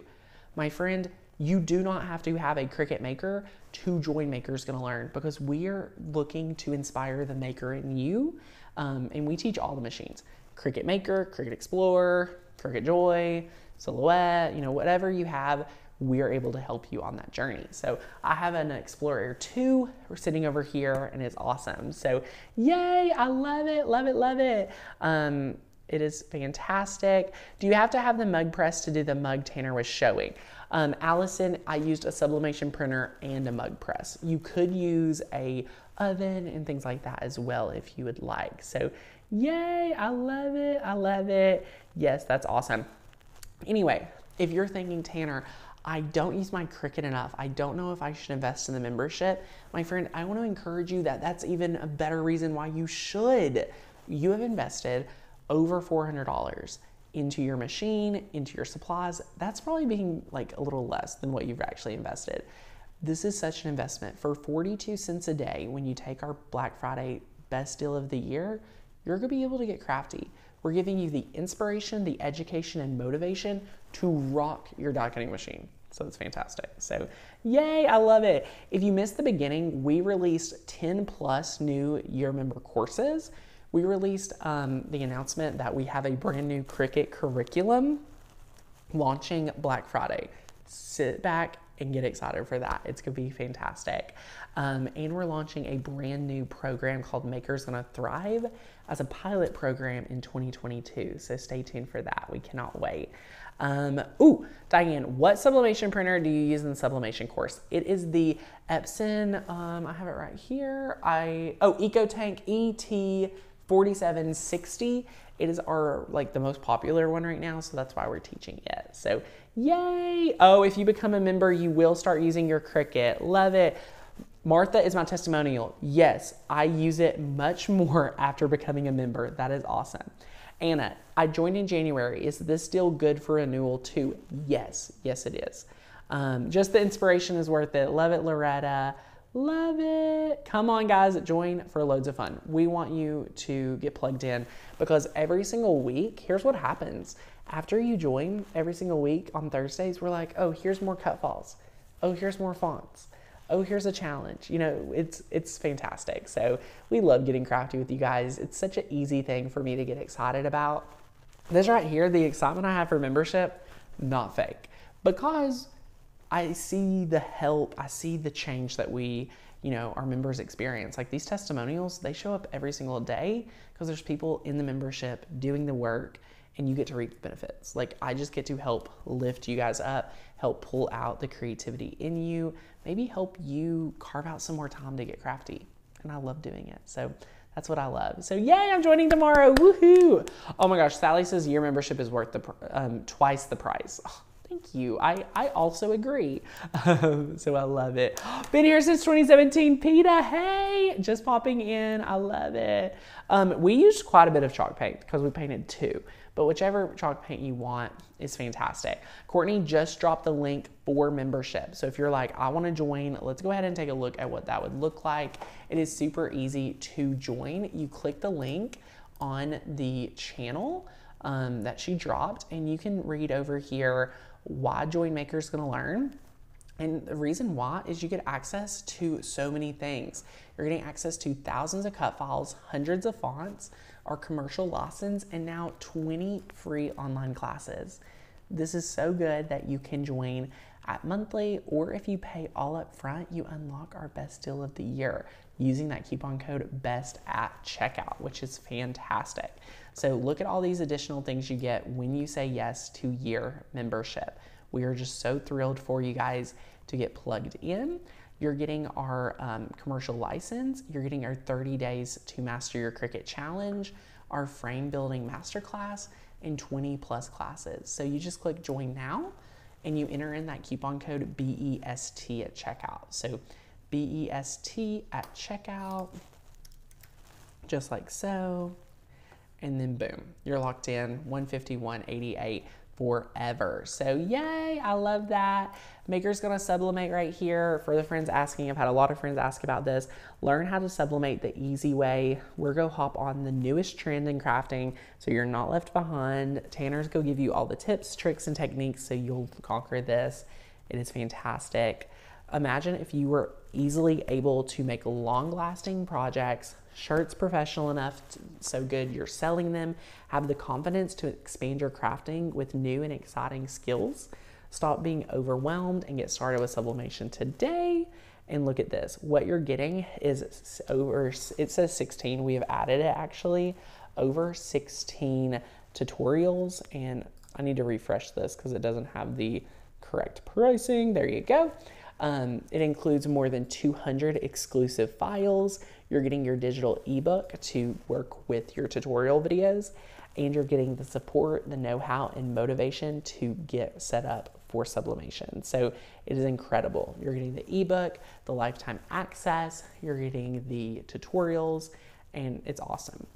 My friend, you do not have to have a Cricut Maker to join Makers Gonna Learn because we are looking to inspire the maker in you. Um, and we teach all the machines. Cricut Maker, Cricut Explorer, Cricut Joy, Silhouette, you know, whatever you have, we're able to help you on that journey. So I have an Explorer 2. We're sitting over here and it's awesome. So yay, I love it, love it, love it. Um, it is fantastic. Do you have to have the mug press to do the mug Tanner was showing? Um, Allison, I used a sublimation printer and a mug press. You could use a oven and things like that as well if you would like. So Yay, I love it. I love it. Yes, that's awesome. Anyway, if you're thinking, Tanner, I don't use my Cricut enough. I don't know if I should invest in the membership. My friend, I want to encourage you that that's even a better reason why you should. You have invested over $400 into your machine, into your supplies, that's probably being like a little less than what you've actually invested. This is such an investment. For 42 cents a day, when you take our Black Friday best deal of the year, you're gonna be able to get crafty. We're giving you the inspiration, the education, and motivation to rock your die cutting machine. So it's fantastic. So, yay, I love it. If you missed the beginning, we released 10 plus new year member courses. We released um, the announcement that we have a brand new Cricut curriculum launching Black Friday. Sit back and get excited for that. It's gonna be fantastic. Um, and we're launching a brand new program called Makers Gonna Thrive as a pilot program in 2022. So stay tuned for that. We cannot wait. Um, ooh, Diane, what sublimation printer do you use in the sublimation course? It is the Epson, um, I have it right here. I, oh, EcoTank ET 4760. It is our like the most popular one right now, so that's why we're teaching it. So yay! Oh, if you become a member, you will start using your Cricut. Love it. Martha is my testimonial. Yes, I use it much more after becoming a member. That is awesome. Anna, I joined in January. Is this still good for renewal too? Yes, yes, it is. Um, just the inspiration is worth it. Love it, Loretta. Love it. Come on, guys, join for loads of fun. We want you to get plugged in because every single week, here's what happens. After you join every single week on Thursdays, we're like, oh, here's more cut files. Oh, here's more fonts. Oh, here's a challenge. You know, it's it's fantastic. So we love getting crafty with you guys. It's such an easy thing for me to get excited about. This right here, the excitement I have for membership, not fake. Because I see the help, I see the change that we, you know, our members experience. Like these testimonials, they show up every single day because there's people in the membership doing the work and you get to reap the benefits. Like I just get to help lift you guys up, help pull out the creativity in you, maybe help you carve out some more time to get crafty. And I love doing it. So that's what I love. So yay, I'm joining tomorrow. Woohoo! Oh my gosh, Sally says your membership is worth the um, twice the price. Oh, Thank you. I, I also agree. So I love it. Been here since 2017. PETA, hey, just popping in. I love it. Um, we used quite a bit of chalk paint because we painted two, but whichever chalk paint you want is fantastic. Courtney just dropped the link for membership. So if you're like, I want to join, let's go ahead and take a look at what that would look like. It is super easy to join. You click the link on the channel um, that she dropped, and you can read over here why Join Makers Gonna Learn. And the reason why is you get access to so many things. You're getting access to thousands of cut files, hundreds of fonts, our commercial lessons, and now 20 free online classes. This is so good that you can join at monthly, or if you pay all up front, you unlock our best deal of the year using that coupon code BEST at checkout, which is fantastic. So look at all these additional things you get when you say yes to year membership. We are just so thrilled for you guys to get plugged in. You're getting our um, commercial license, you're getting our 30 days to master your Cricut challenge, our frame building masterclass, and 20 plus classes. So you just click join now and you enter in that coupon code BEST at checkout. So BEST at checkout, just like so and then boom, you're locked in 151.88 forever. So yay, I love that. Makers Gonna Sublimate right here. For the friends asking, I've had a lot of friends ask about this. Learn how to sublimate the easy way. We're gonna hop on the newest trend in crafting so you're not left behind. Tanner's gonna give you all the tips, tricks, and techniques so you'll conquer this. It is fantastic. Imagine if you were easily able to make long lasting projects shirts professional enough, to, so good you're selling them, have the confidence to expand your crafting with new and exciting skills. Stop being overwhelmed and get started with sublimation today. And look at this. What you're getting is over, it says 16. We have added it actually, over 16 tutorials. And I need to refresh this because it doesn't have the correct pricing. There you go. Um, it includes more than 200 exclusive files. You're getting your digital ebook to work with your tutorial videos, and you're getting the support, the know how, and motivation to get set up for sublimation. So it is incredible. You're getting the ebook, the lifetime access, you're getting the tutorials, and it's awesome.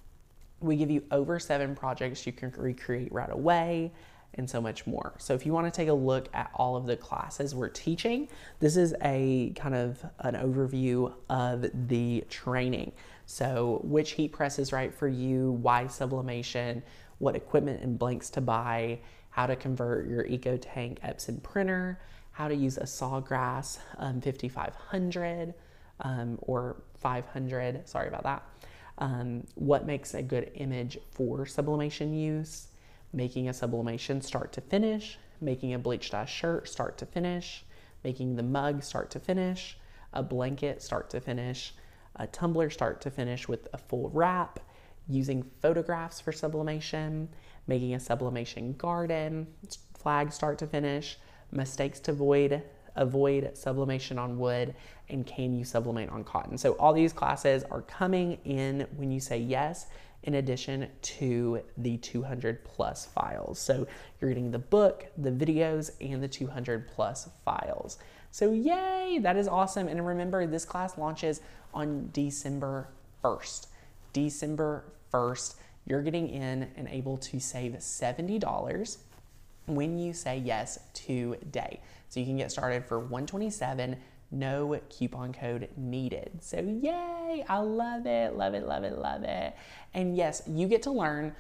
We give you over seven projects you can recreate right away and so much more. So if you want to take a look at all of the classes we're teaching, this is a kind of an overview of the training. So which heat press is right for you, why sublimation, what equipment and blanks to buy, how to convert your EcoTank Epson printer, how to use a Sawgrass um, 5500 um, or 500, sorry about that. Um, what makes a good image for sublimation use, making a sublimation start to finish, making a bleach dye shirt start to finish, making the mug start to finish, a blanket start to finish, a tumbler start to finish with a full wrap, using photographs for sublimation, making a sublimation garden, flag start to finish, mistakes to avoid, avoid sublimation on wood, and can you sublimate on cotton. So all these classes are coming in when you say yes, in addition to the 200 plus files. So you're getting the book, the videos, and the 200 plus files. So yay, that is awesome. And remember, this class launches on December 1st. December 1st, you're getting in and able to save $70 when you say yes today. So you can get started for 127 no coupon code needed. So yay, I love it, love it, love it, love it. And yes, you get to learn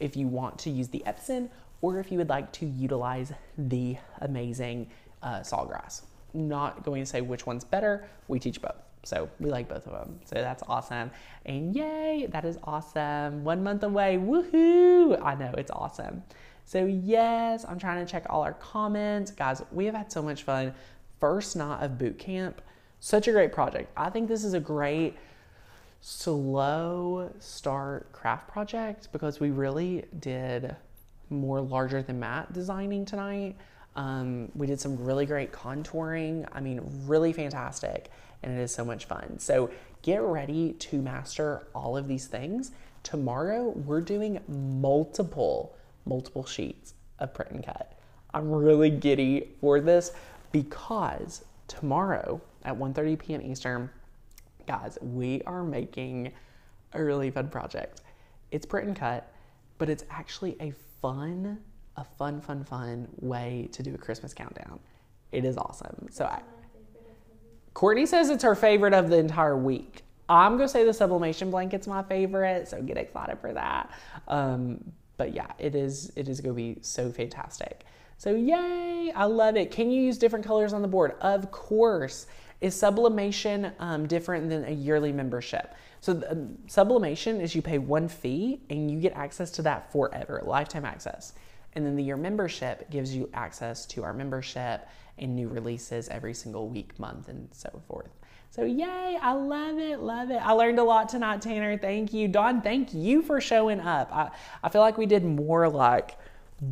if you want to use the Epson or if you would like to utilize the amazing uh, Sawgrass. Not going to say which one's better, we teach both. So we like both of them. So that's awesome. And yay, that is awesome. One month away, woohoo! I know, it's awesome. So yes, I'm trying to check all our comments. Guys, we have had so much fun. First night of boot camp, such a great project. I think this is a great slow start craft project because we really did more larger than mat designing tonight. Um, we did some really great contouring. I mean, really fantastic. And it is so much fun. So get ready to master all of these things. Tomorrow, we're doing multiple, multiple sheets of print and cut. I'm really giddy for this because tomorrow at 1.30 p.m. Eastern, guys, we are making a really fun project. It's print and cut, but it's actually a fun a fun, fun, fun way to do a Christmas countdown. It is awesome. So I, Courtney says it's her favorite of the entire week. I'm gonna say the sublimation blanket's my favorite, so get excited for that. Um, but yeah, it is it is gonna be so fantastic. So yay, I love it. Can you use different colors on the board? Of course. Is sublimation um, different than a yearly membership? So um, sublimation is you pay one fee and you get access to that forever, lifetime access. And then the year membership gives you access to our membership and new releases every single week, month, and so forth. So, yay, I love it, love it. I learned a lot tonight, Tanner. Thank you. Dawn, thank you for showing up. I, I feel like we did more like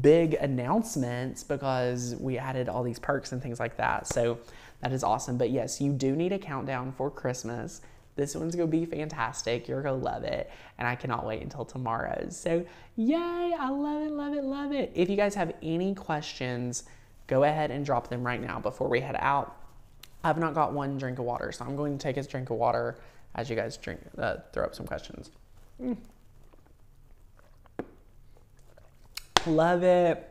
big announcements because we added all these perks and things like that. So, that is awesome. But yes, you do need a countdown for Christmas. This one's gonna be fantastic. You're gonna love it. And I cannot wait until tomorrow. So, yay, I love it, love it, love it. If you guys have any questions, go ahead and drop them right now before we head out. I've not got one drink of water, so I'm going to take a drink of water as you guys drink, uh, throw up some questions. Mm. Love it.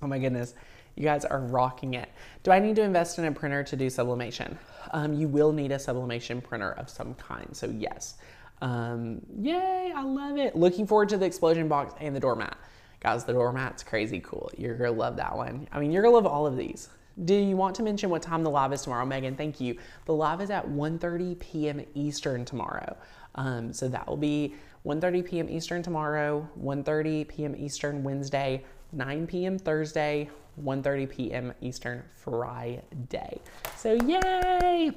Oh my goodness. You guys are rocking it. Do I need to invest in a printer to do sublimation? Um, you will need a sublimation printer of some kind, so yes. Um, yay, I love it. Looking forward to the explosion box and the doormat. Guys, the doormat's crazy cool. You're gonna love that one. I mean, you're gonna love all of these. Do you want to mention what time the live is tomorrow, Megan? Thank you. The live is at 1.30 p.m. Eastern tomorrow. Um, so that will be 1.30 p.m. Eastern tomorrow, 1.30 p.m. Eastern Wednesday, 9 p.m. Thursday, 1.30 p.m. Eastern Friday. So yay!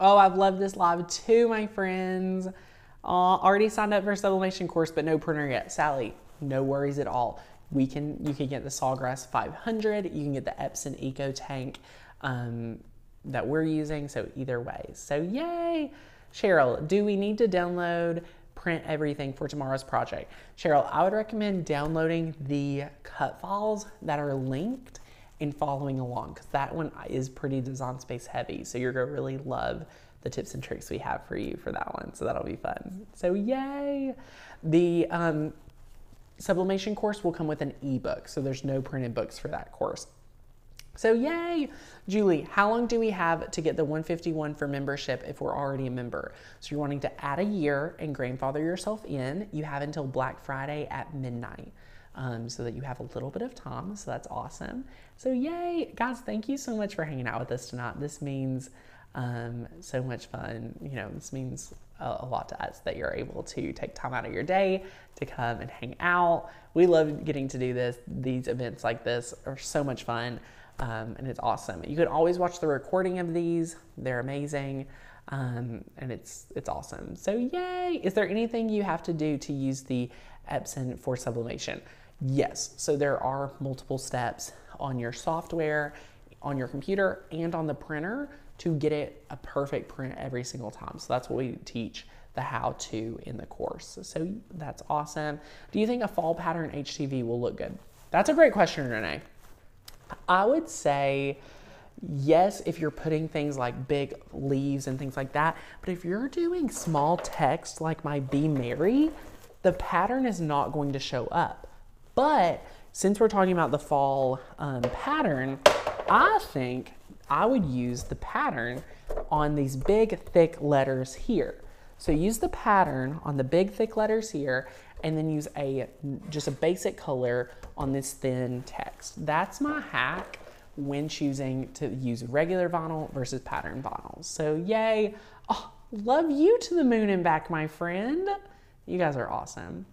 Oh, I've loved this live too, my friends. Uh, already signed up for a sublimation course, but no printer yet. Sally, no worries at all. We can, you can get the Sawgrass 500. You can get the Epson EcoTank um, that we're using. So either way. So yay! Cheryl, do we need to download print everything for tomorrow's project. Cheryl, I would recommend downloading the cut files that are linked and following along because that one is pretty design space heavy. So you're gonna really love the tips and tricks we have for you for that one. So that'll be fun. So yay! The um, sublimation course will come with an ebook, so there's no printed books for that course. So yay! Julie, how long do we have to get the 151 for membership if we're already a member? So you're wanting to add a year and grandfather yourself in. You have until Black Friday at midnight. Um, so that you have a little bit of time. So that's awesome. So, yay, guys, thank you so much for hanging out with us tonight. This means um, so much fun. You know, this means a, a, lot to us that you're able to take time out of your day to come and hang out. We love getting to do this. These events like this are so much fun. Um, and it's awesome. You can always watch the recording of these. They're amazing. Um, and it's it's awesome. So yay! Is there anything you have to do to use the Epson for sublimation? Yes. So there are multiple steps on your software, on your computer, and on the printer to get it a perfect print every single time. So that's what we teach the how to in the course. So that's awesome. Do you think a fall pattern HTV will look good? That's a great question, Renee. I would say yes if you're putting things like big leaves and things like that, but if you're doing small text like my Be Merry, the pattern is not going to show up. But since we're talking about the fall um, pattern, I think I would use the pattern on these big thick letters here. So use the pattern on the big thick letters here and then use a just a basic color on this thin text. That's my hack when choosing to use regular vinyl versus pattern vinyl. So yay. Oh, love you to the moon and back, my friend. You guys are awesome.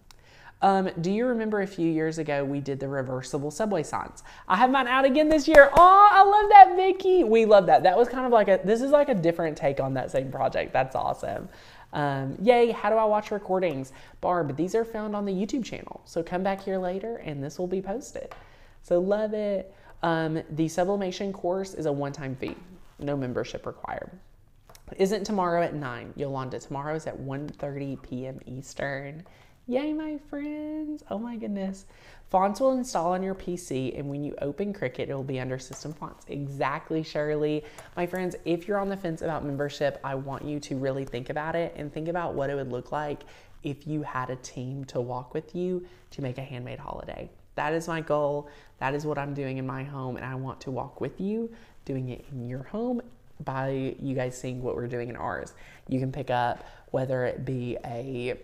Um, do you remember a few years ago we did the reversible subway signs? I have mine out again this year. Oh, I love that, Vicky. We love that. That was kind of like a, this is like a different take on that same project. That's awesome. Um, yay, how do I watch recordings? Barb, these are found on the YouTube channel. So come back here later and this will be posted. So love it. Um, the sublimation course is a one-time fee, no membership required. Isn't tomorrow at 9? Yolanda, tomorrow is at 1.30 p.m. Eastern. Yay, my friends. Oh my goodness. Fonts will install on your PC, and when you open Cricut, it will be under System Fonts. Exactly, Shirley. My friends, if you're on the fence about membership, I want you to really think about it and think about what it would look like if you had a team to walk with you to make a handmade holiday. That is my goal. That is what I'm doing in my home, and I want to walk with you doing it in your home by you guys seeing what we're doing in ours. You can pick up whether it be a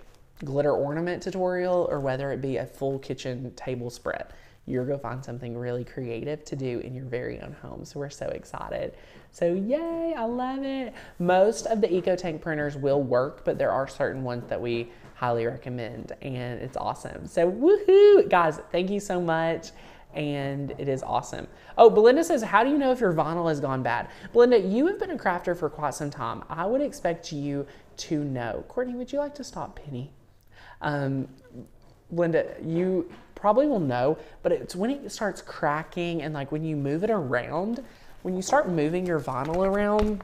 glitter ornament tutorial or whether it be a full kitchen table spread. You're to find something really creative to do in your very own home. So we're so excited. So yay, I love it. Most of the EcoTank printers will work, but there are certain ones that we highly recommend and it's awesome. So woohoo, guys, thank you so much and it is awesome. Oh, Belinda says, How do you know if your vinyl has gone bad? Belinda, you have been a crafter for quite some time. I would expect you to know. Courtney, would you like to stop Penny? Um, Linda, you probably will know, but it's when it starts cracking and like when you move it around, when you start moving your vinyl around,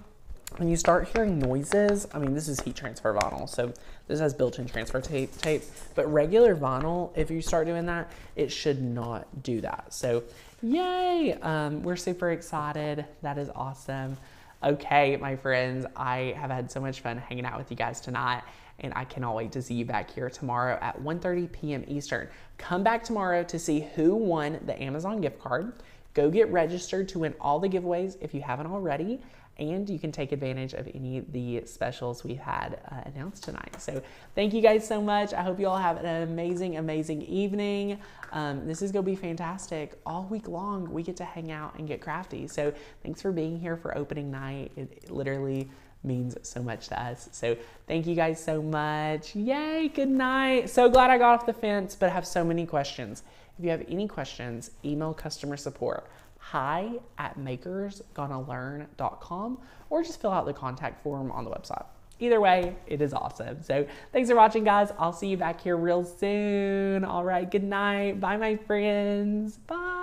when you start hearing noises, I mean, this is heat transfer vinyl, so this has built-in transfer tape, tape, but regular vinyl, if you start doing that, it should not do that. So yay, um, we're super excited. That is awesome. Okay, my friends, I have had so much fun hanging out with you guys tonight and I cannot wait to see you back here tomorrow at 1:30 p.m. Eastern. Come back tomorrow to see who won the Amazon gift card. Go get registered to win all the giveaways if you haven't already, and you can take advantage of any of the specials we've had uh, announced tonight. So thank you guys so much. I hope you all have an amazing, amazing evening. Um, this is going to be fantastic. All week long, we get to hang out and get crafty. So thanks for being here for opening night. It, it literally means so much to us. So thank you guys so much. Yay, good night. So glad I got off the fence, but have so many questions. If you have any questions, email customer support hi at makersgonnalearn.com or just fill out the contact form on the website. Either way, it is awesome. So thanks for watching, guys. I'll see you back here real soon. All right, good night. Bye, my friends. Bye.